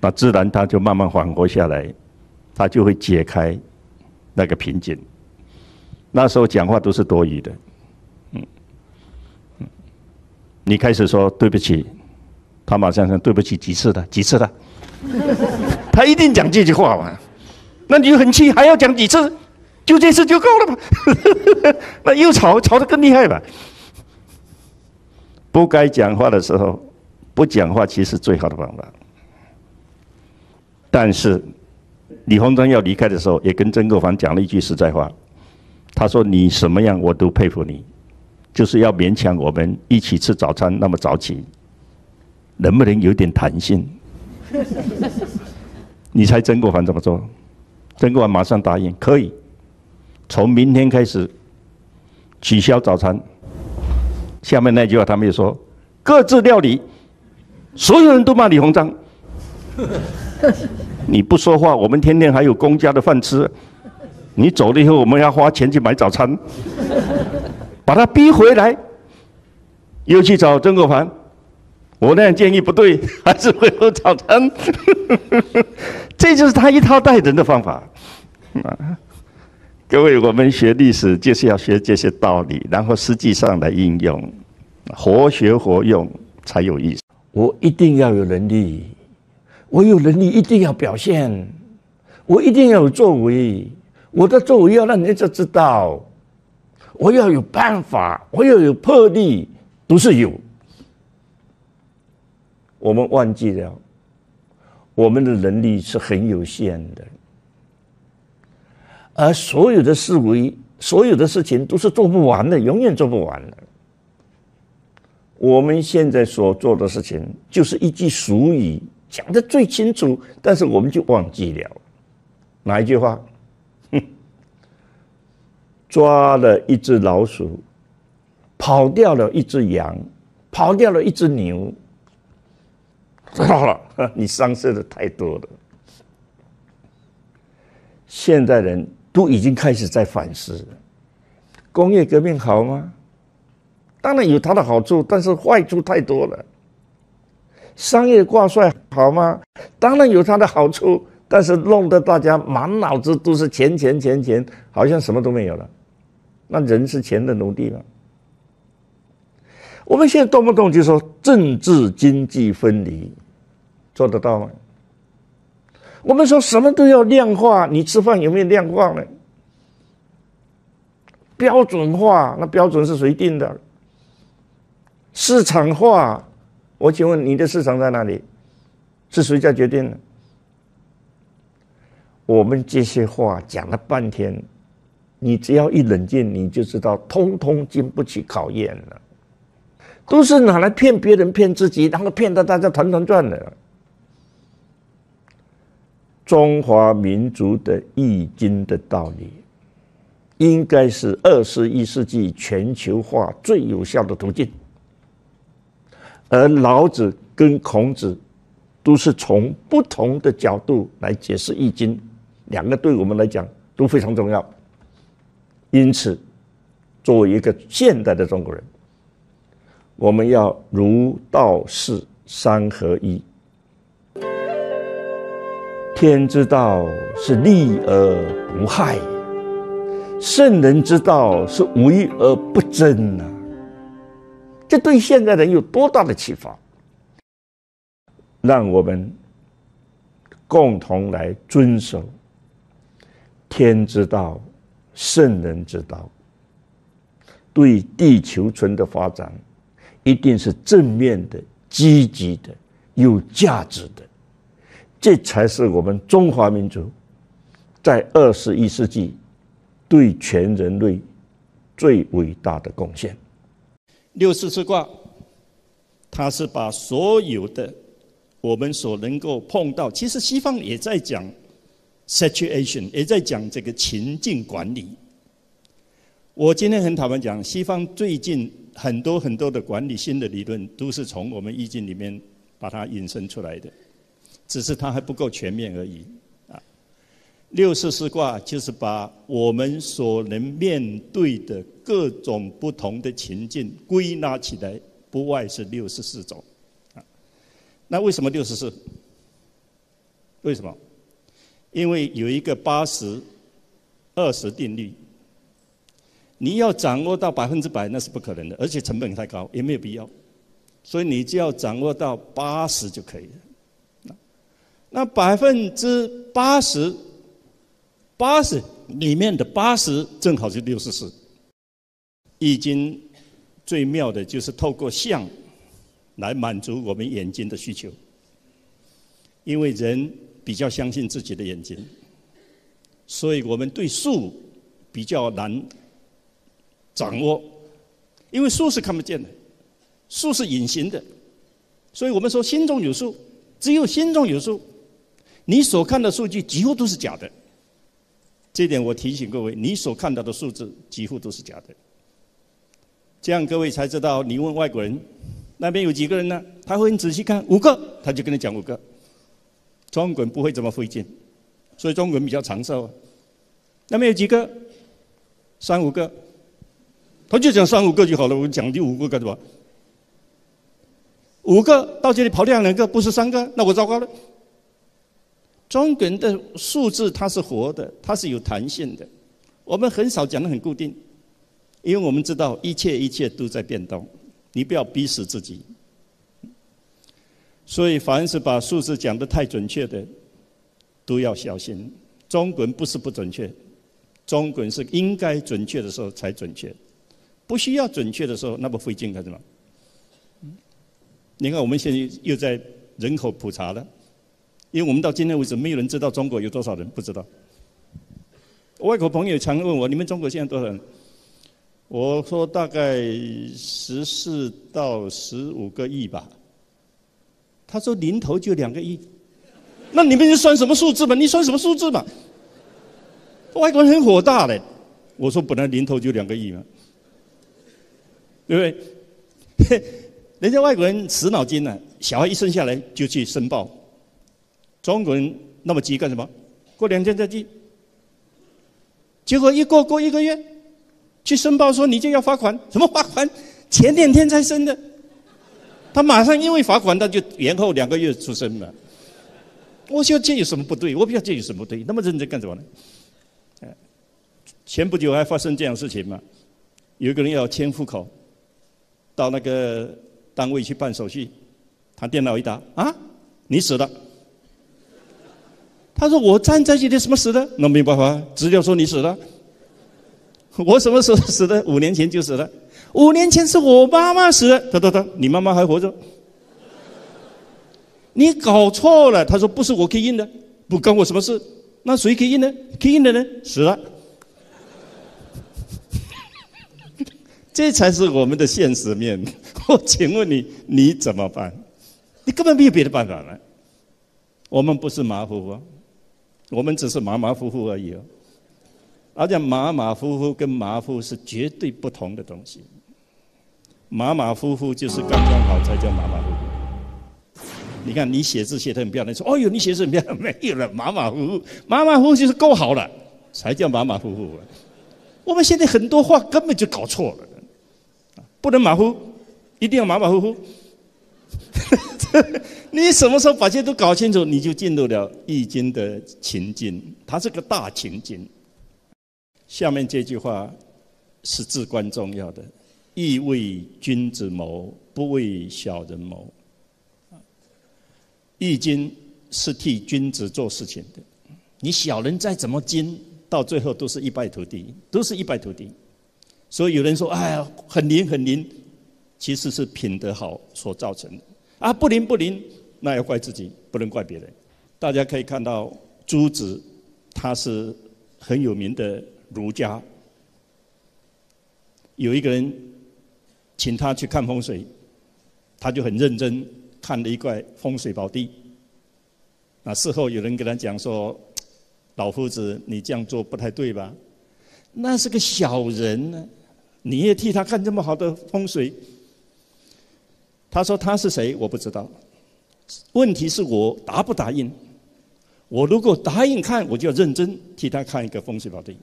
[SPEAKER 1] 那自然他就慢慢缓和下来，他就会解开那个瓶颈。那时候讲话都是多余的，嗯嗯，你开始说对不起，他马上说对不起几次的几次的，他一定讲这句话嘛。那你很气，还要讲几次？就这次就够了吧？那又吵，吵得更厉害吧？不该讲话的时候，不讲话其实最好的方法。但是李鸿章要离开的时候，也跟曾国藩讲了一句实在话。他说：“你什么样我都佩服你，就是要勉强我们一起吃早餐那么早起，能不能有点弹性？” 你猜曾国藩怎么做？曾国藩马上答应，可以。从明天开始取消早餐。下面那句话他没有说，各自料理。所有人都骂李鸿章。你不说话，我们天天还有公家的饭吃。你走了以后，我们要花钱去买早餐，把他逼回来，又去找曾国藩。我那样建议不对，还是会有早餐。这就是他一套待人的方法。各位，我们学历史就是要学这些道理，然后实际上来应用，活学活用才有意思。我一定要有能力，我有能力一定要表现，我一定要有作为。我的作为要让人家知道，我要有办法，我要有魄力，都是有。我们忘记了，我们的能力是很有限的，而所有的思维、所有的事情都是做不完的，永远做不完的。我们现在所做的事情，就是一句俗语讲的最清楚，但是我们就忘记了哪一句话？哼抓了一只老鼠，跑掉了一只羊，跑掉了一只牛。知道了，你伤失的太多了。现代人都已经开始在反思：工业革命好吗？当然有它的好处，但是坏处太多了。商业挂帅好吗？当然有它的好处，但是弄得大家满脑子都是钱钱钱钱，好像什么都没有了。那人是钱的奴隶吗？我们现在动不动就说政治经济分离，做得到吗？我们说什么都要量化，你吃饭有没有量化呢？标准化，那标准是谁定的？市场化，我请问你的市场在哪里？是谁在决定的？我们这些话讲了半天。你只要一冷静，你就知道，通通经不起考验了，都是拿来骗别人、骗自己，然后骗得大家团团转的。中华民族的易经的道理，应该是二十一世纪全球化最有效的途径。而老子跟孔子都是从不同的角度来解释易经，两个对我们来讲都非常重要。因此，作为一个现代的中国人，我们要儒道释三合一。天之道是利而不害，圣人之道是为而不争啊！这对现代人有多大的启发？让我们共同来遵守天之道。圣人之道，对地球村的发展，一定是正面的、积极的、有价值的。这才是我们中华民族在二十一世纪对全人类最伟大的贡献。
[SPEAKER 3] 六十四卦，它是把所有的我们所能够碰到，其实西方也在讲。situation 也在讲这个情境管理。我今天很坦白讲，西方最近很多很多的管理新的理论，都是从我们易经里面把它引申出来的，只是它还不够全面而已。啊，六十四卦就是把我们所能面对的各种不同的情境归纳起来，不外是六十四种。啊，那为什么六十四？为什么？因为有一个八十二十定律，你要掌握到百分之百那是不可能的，而且成本太高，也没有必要。所以你只要掌握到八十就可以了。那百分之八十，八十里面的八十正好是六十四。易经最妙的就是透过象来满足我们眼睛的需求，因为人。比较相信自己的眼睛，所以我们对数比较难掌握，因为数是看不见的，数是隐形的，所以我们说心中有数，只有心中有数，你所看的数据几乎都是假的。这点我提醒各位，你所看到的数字几乎都是假的，这样各位才知道。你问外国人，那边有几个人呢？他会很仔细看，五个，他就跟你讲五个。中国人不会这么费劲，所以中国人比较长寿啊。那边有几个？三五个，他就讲三五个就好了。我讲第五个干什么？五个到这里跑掉两个，不是三个，那我糟糕了。中国人的数字它是活的，它是有弹性的。我们很少讲的很固定，因为我们知道一切一切都在变动。你不要逼死自己。所以凡是把数字讲的太准确的，都要小心。中国人不是不准确，中国人是应该准确的时候才准确，不需要准确的时候那么费劲干什么？你看我们现在又在人口普查了，因为我们到今天为止没有人知道中国有多少人，不知道。外国朋友常问我：你们中国现在多少人？我说大概十四到十五个亿吧。他说零头就两个亿，那你们算什么数字嘛？你算什么数字嘛？外国人很火大嘞。我说本来零头就两个亿嘛，对不对？人家外国人死脑筋了，小孩一生下来就去申报。中国人那么急干什么？过两天再去。结果一过过一个月，去申报说你就要罚款，什么罚款？前两天才生的，他马上因为罚款，他就延后两个月出生了。我说这有什么不对？我不知道这有什么不对？那么认真干什么呢？前不久还发生这样事情嘛？有一个人要迁户口，到那个单位去办手续，他电脑一打，啊，你死了。他说：“我站在这里，什么死的？那没办法，资料说你死了。我什么时候死的？五年前就死了。五年前是我妈妈死的。他他他，你妈妈还活着？你搞错了。他说不是我可以印的，不关我什么事。那谁可以印呢？可以印的人死了。这才是我们的现实面。我请问你，你怎么办？你根本没有别的办法了。我们不是马虎啊。”我们只是马马虎虎而已哦，而且马马虎虎跟马虎是绝对不同的东西。马马虎虎就是刚刚好才叫马马虎虎。你看你写字写得很漂亮，说哦哟你写字很漂亮，没有了马马虎虎，马马虎虎就是够好了，才叫马马虎虎。我们现在很多话根本就搞错了，不能马虎，一定要马马虎虎。你什么时候把这些都搞清楚，你就进入了《易经》的情境，它是个大情境。下面这句话是至关重要的：“义为君子谋，不为小人谋。”《易经》是替君子做事情的，你小人再怎么精，到最后都是一败涂地，都是一败涂地。所以有人说：“哎呀，很灵很灵。”其实是品德好所造成的。啊，不灵不灵，那要怪自己，不能怪别人。大家可以看到，朱子他是很有名的儒家。有一个人请他去看风水，他就很认真看了一块风水宝地。那事后有人跟他讲说：“老夫子，你这样做不太对吧？那是个小人呢，你也替他看这么好的风水。”他说他是谁？我不知道。问题是我答不答应？我如果答应看，我就要认真替他看一个风水宝地。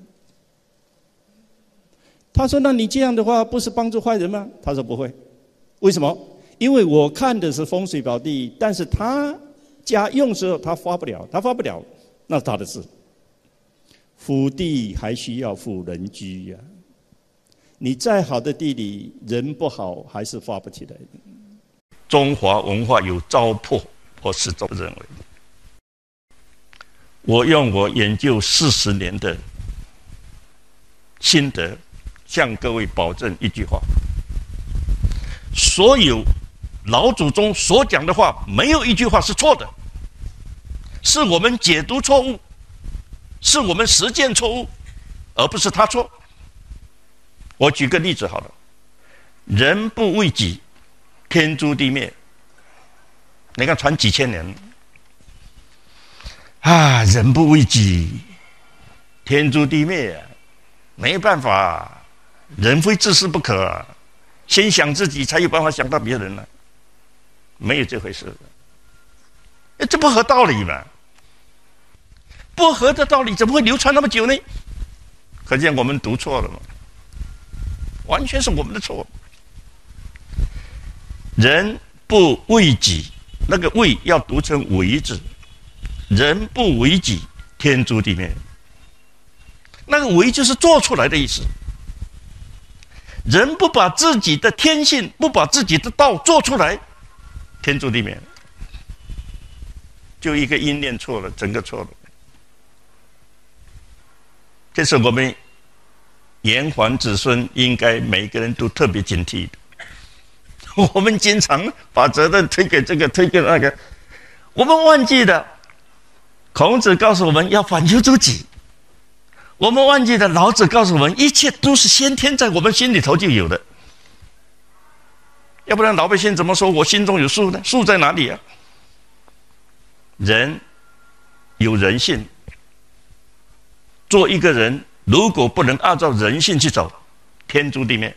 [SPEAKER 3] 他说：“那你这样的话，不是帮助坏人吗？”他说：“不会。为什么？因为我看的是风水宝地，但是他家用时候他发不了，他发不了，那是他的事。府地还需要富人居呀。你再好的地理，人不好，还是发不起来。”
[SPEAKER 1] 中华文化有糟粕，我始终认为。我用我研究四十年的心得，向各位保证一句话：所有老祖宗所讲的话，没有一句话是错的，是我们解读错误，是我们实践错误，而不是他错。我举个例子好了，人不为己。天诛地灭，你看传几千年，啊，人不为己，天诛地灭，没办法，人非自私不可，先想自己才有办法想到别人呢。没有这回事。哎，这不合道理嘛？不合的道理怎么会流传那么久呢？可见我们读错了嘛？完全是我们的错。人不为己，那个“为”要读成“为”字。人不为己，天诛地灭。那个“为”就是做出来的意思。人不把自己的天性、不把自己的道做出来，天诛地灭。就一个因念错了，整个错了。这是我们炎黄子孙应该每个人都特别警惕的。我们经常把责任推给这个，推给那个，我们忘记了孔子告诉我们要反求诸己。我们忘记了老子告诉我们，一切都是先天在我们心里头就有的，要不然老百姓怎么说我心中有数呢？数在哪里啊？人有人性，做一个人如果不能按照人性去走，天诛地灭。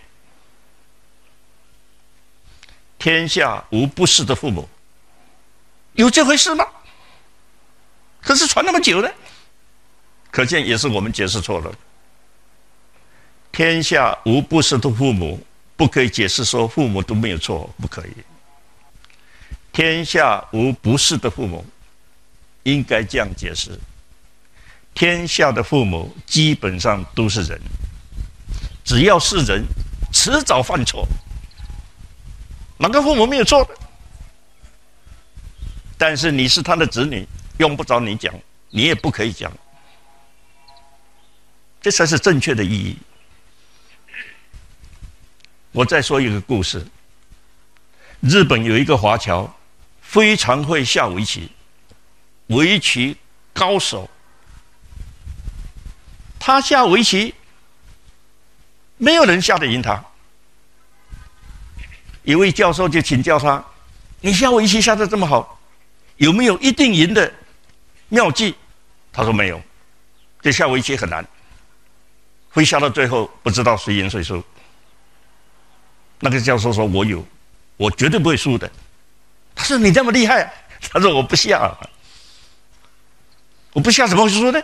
[SPEAKER 1] 天下无不是的父母，有这回事吗？可是传那么久呢？可见也是我们解释错了。天下无不是的父母，不可以解释说父母都没有错，不可以。天下无不是的父母，应该这样解释：天下的父母基本上都是人，只要是人，迟早犯错。哪个父母没有错的？但是你是他的子女，用不着你讲，你也不可以讲。这才是正确的意义。我再说一个故事。日本有一个华侨，非常会下围棋，围棋高手。他下围棋，没有人下得赢他。一位教授就请教他：“你下围棋下的这么好，有没有一定赢的妙计？”他说：“没有，这下围棋很难。”会下到最后不知道谁赢谁输。那个教授说：“我有，我绝对不会输的。”他说：“你这么厉害？”他说：“我不下，我不下怎么会输呢？”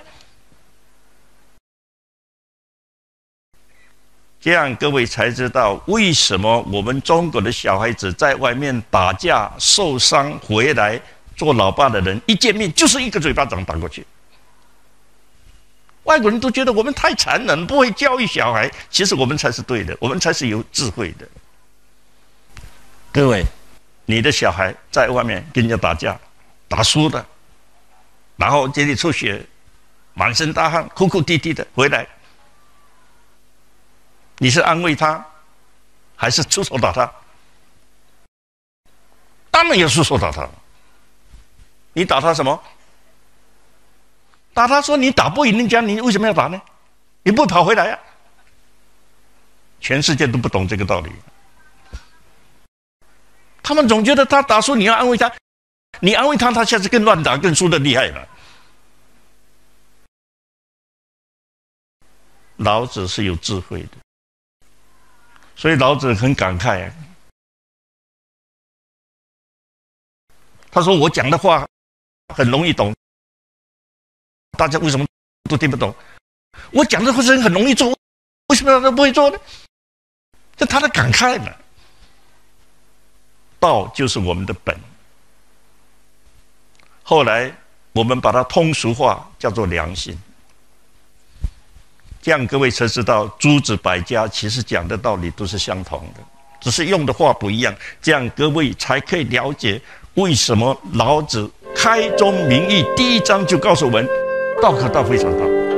[SPEAKER 1] 这样各位才知道为什么我们中国的小孩子在外面打架受伤回来做老爸的人一见面就是一个嘴巴掌打过去。外国人都觉得我们太残忍，不会教育小孩。其实我们才是对的，我们才是有智慧的。各位，你的小孩在外面跟人家打架，打输的，然后这里出血，满身大汗，哭哭啼啼的回来，你是安慰他，还是出手打他？当然要出手打他。你打他什么？打他说你打不赢人家，你为什么要打呢？你不跑回来呀？全世界都不懂这个道理。他们总觉得他打输你要安慰他，你安慰他，他下次更乱打，更输的厉害了。老子是有智慧的，所以老子很感慨。他说：“我讲的话很容易懂。”大家为什么都听不懂？我讲的话是很容易做，为什么大家不会做呢？这他的感慨嘛。道就是我们的本。后来我们把它通俗化，叫做良心。这样各位才知道，诸子百家其实讲的道理都是相同的，只是用的话不一样。这样各位才可以了解为什么老子开宗明义第一章就告诉我们。道可道非常道。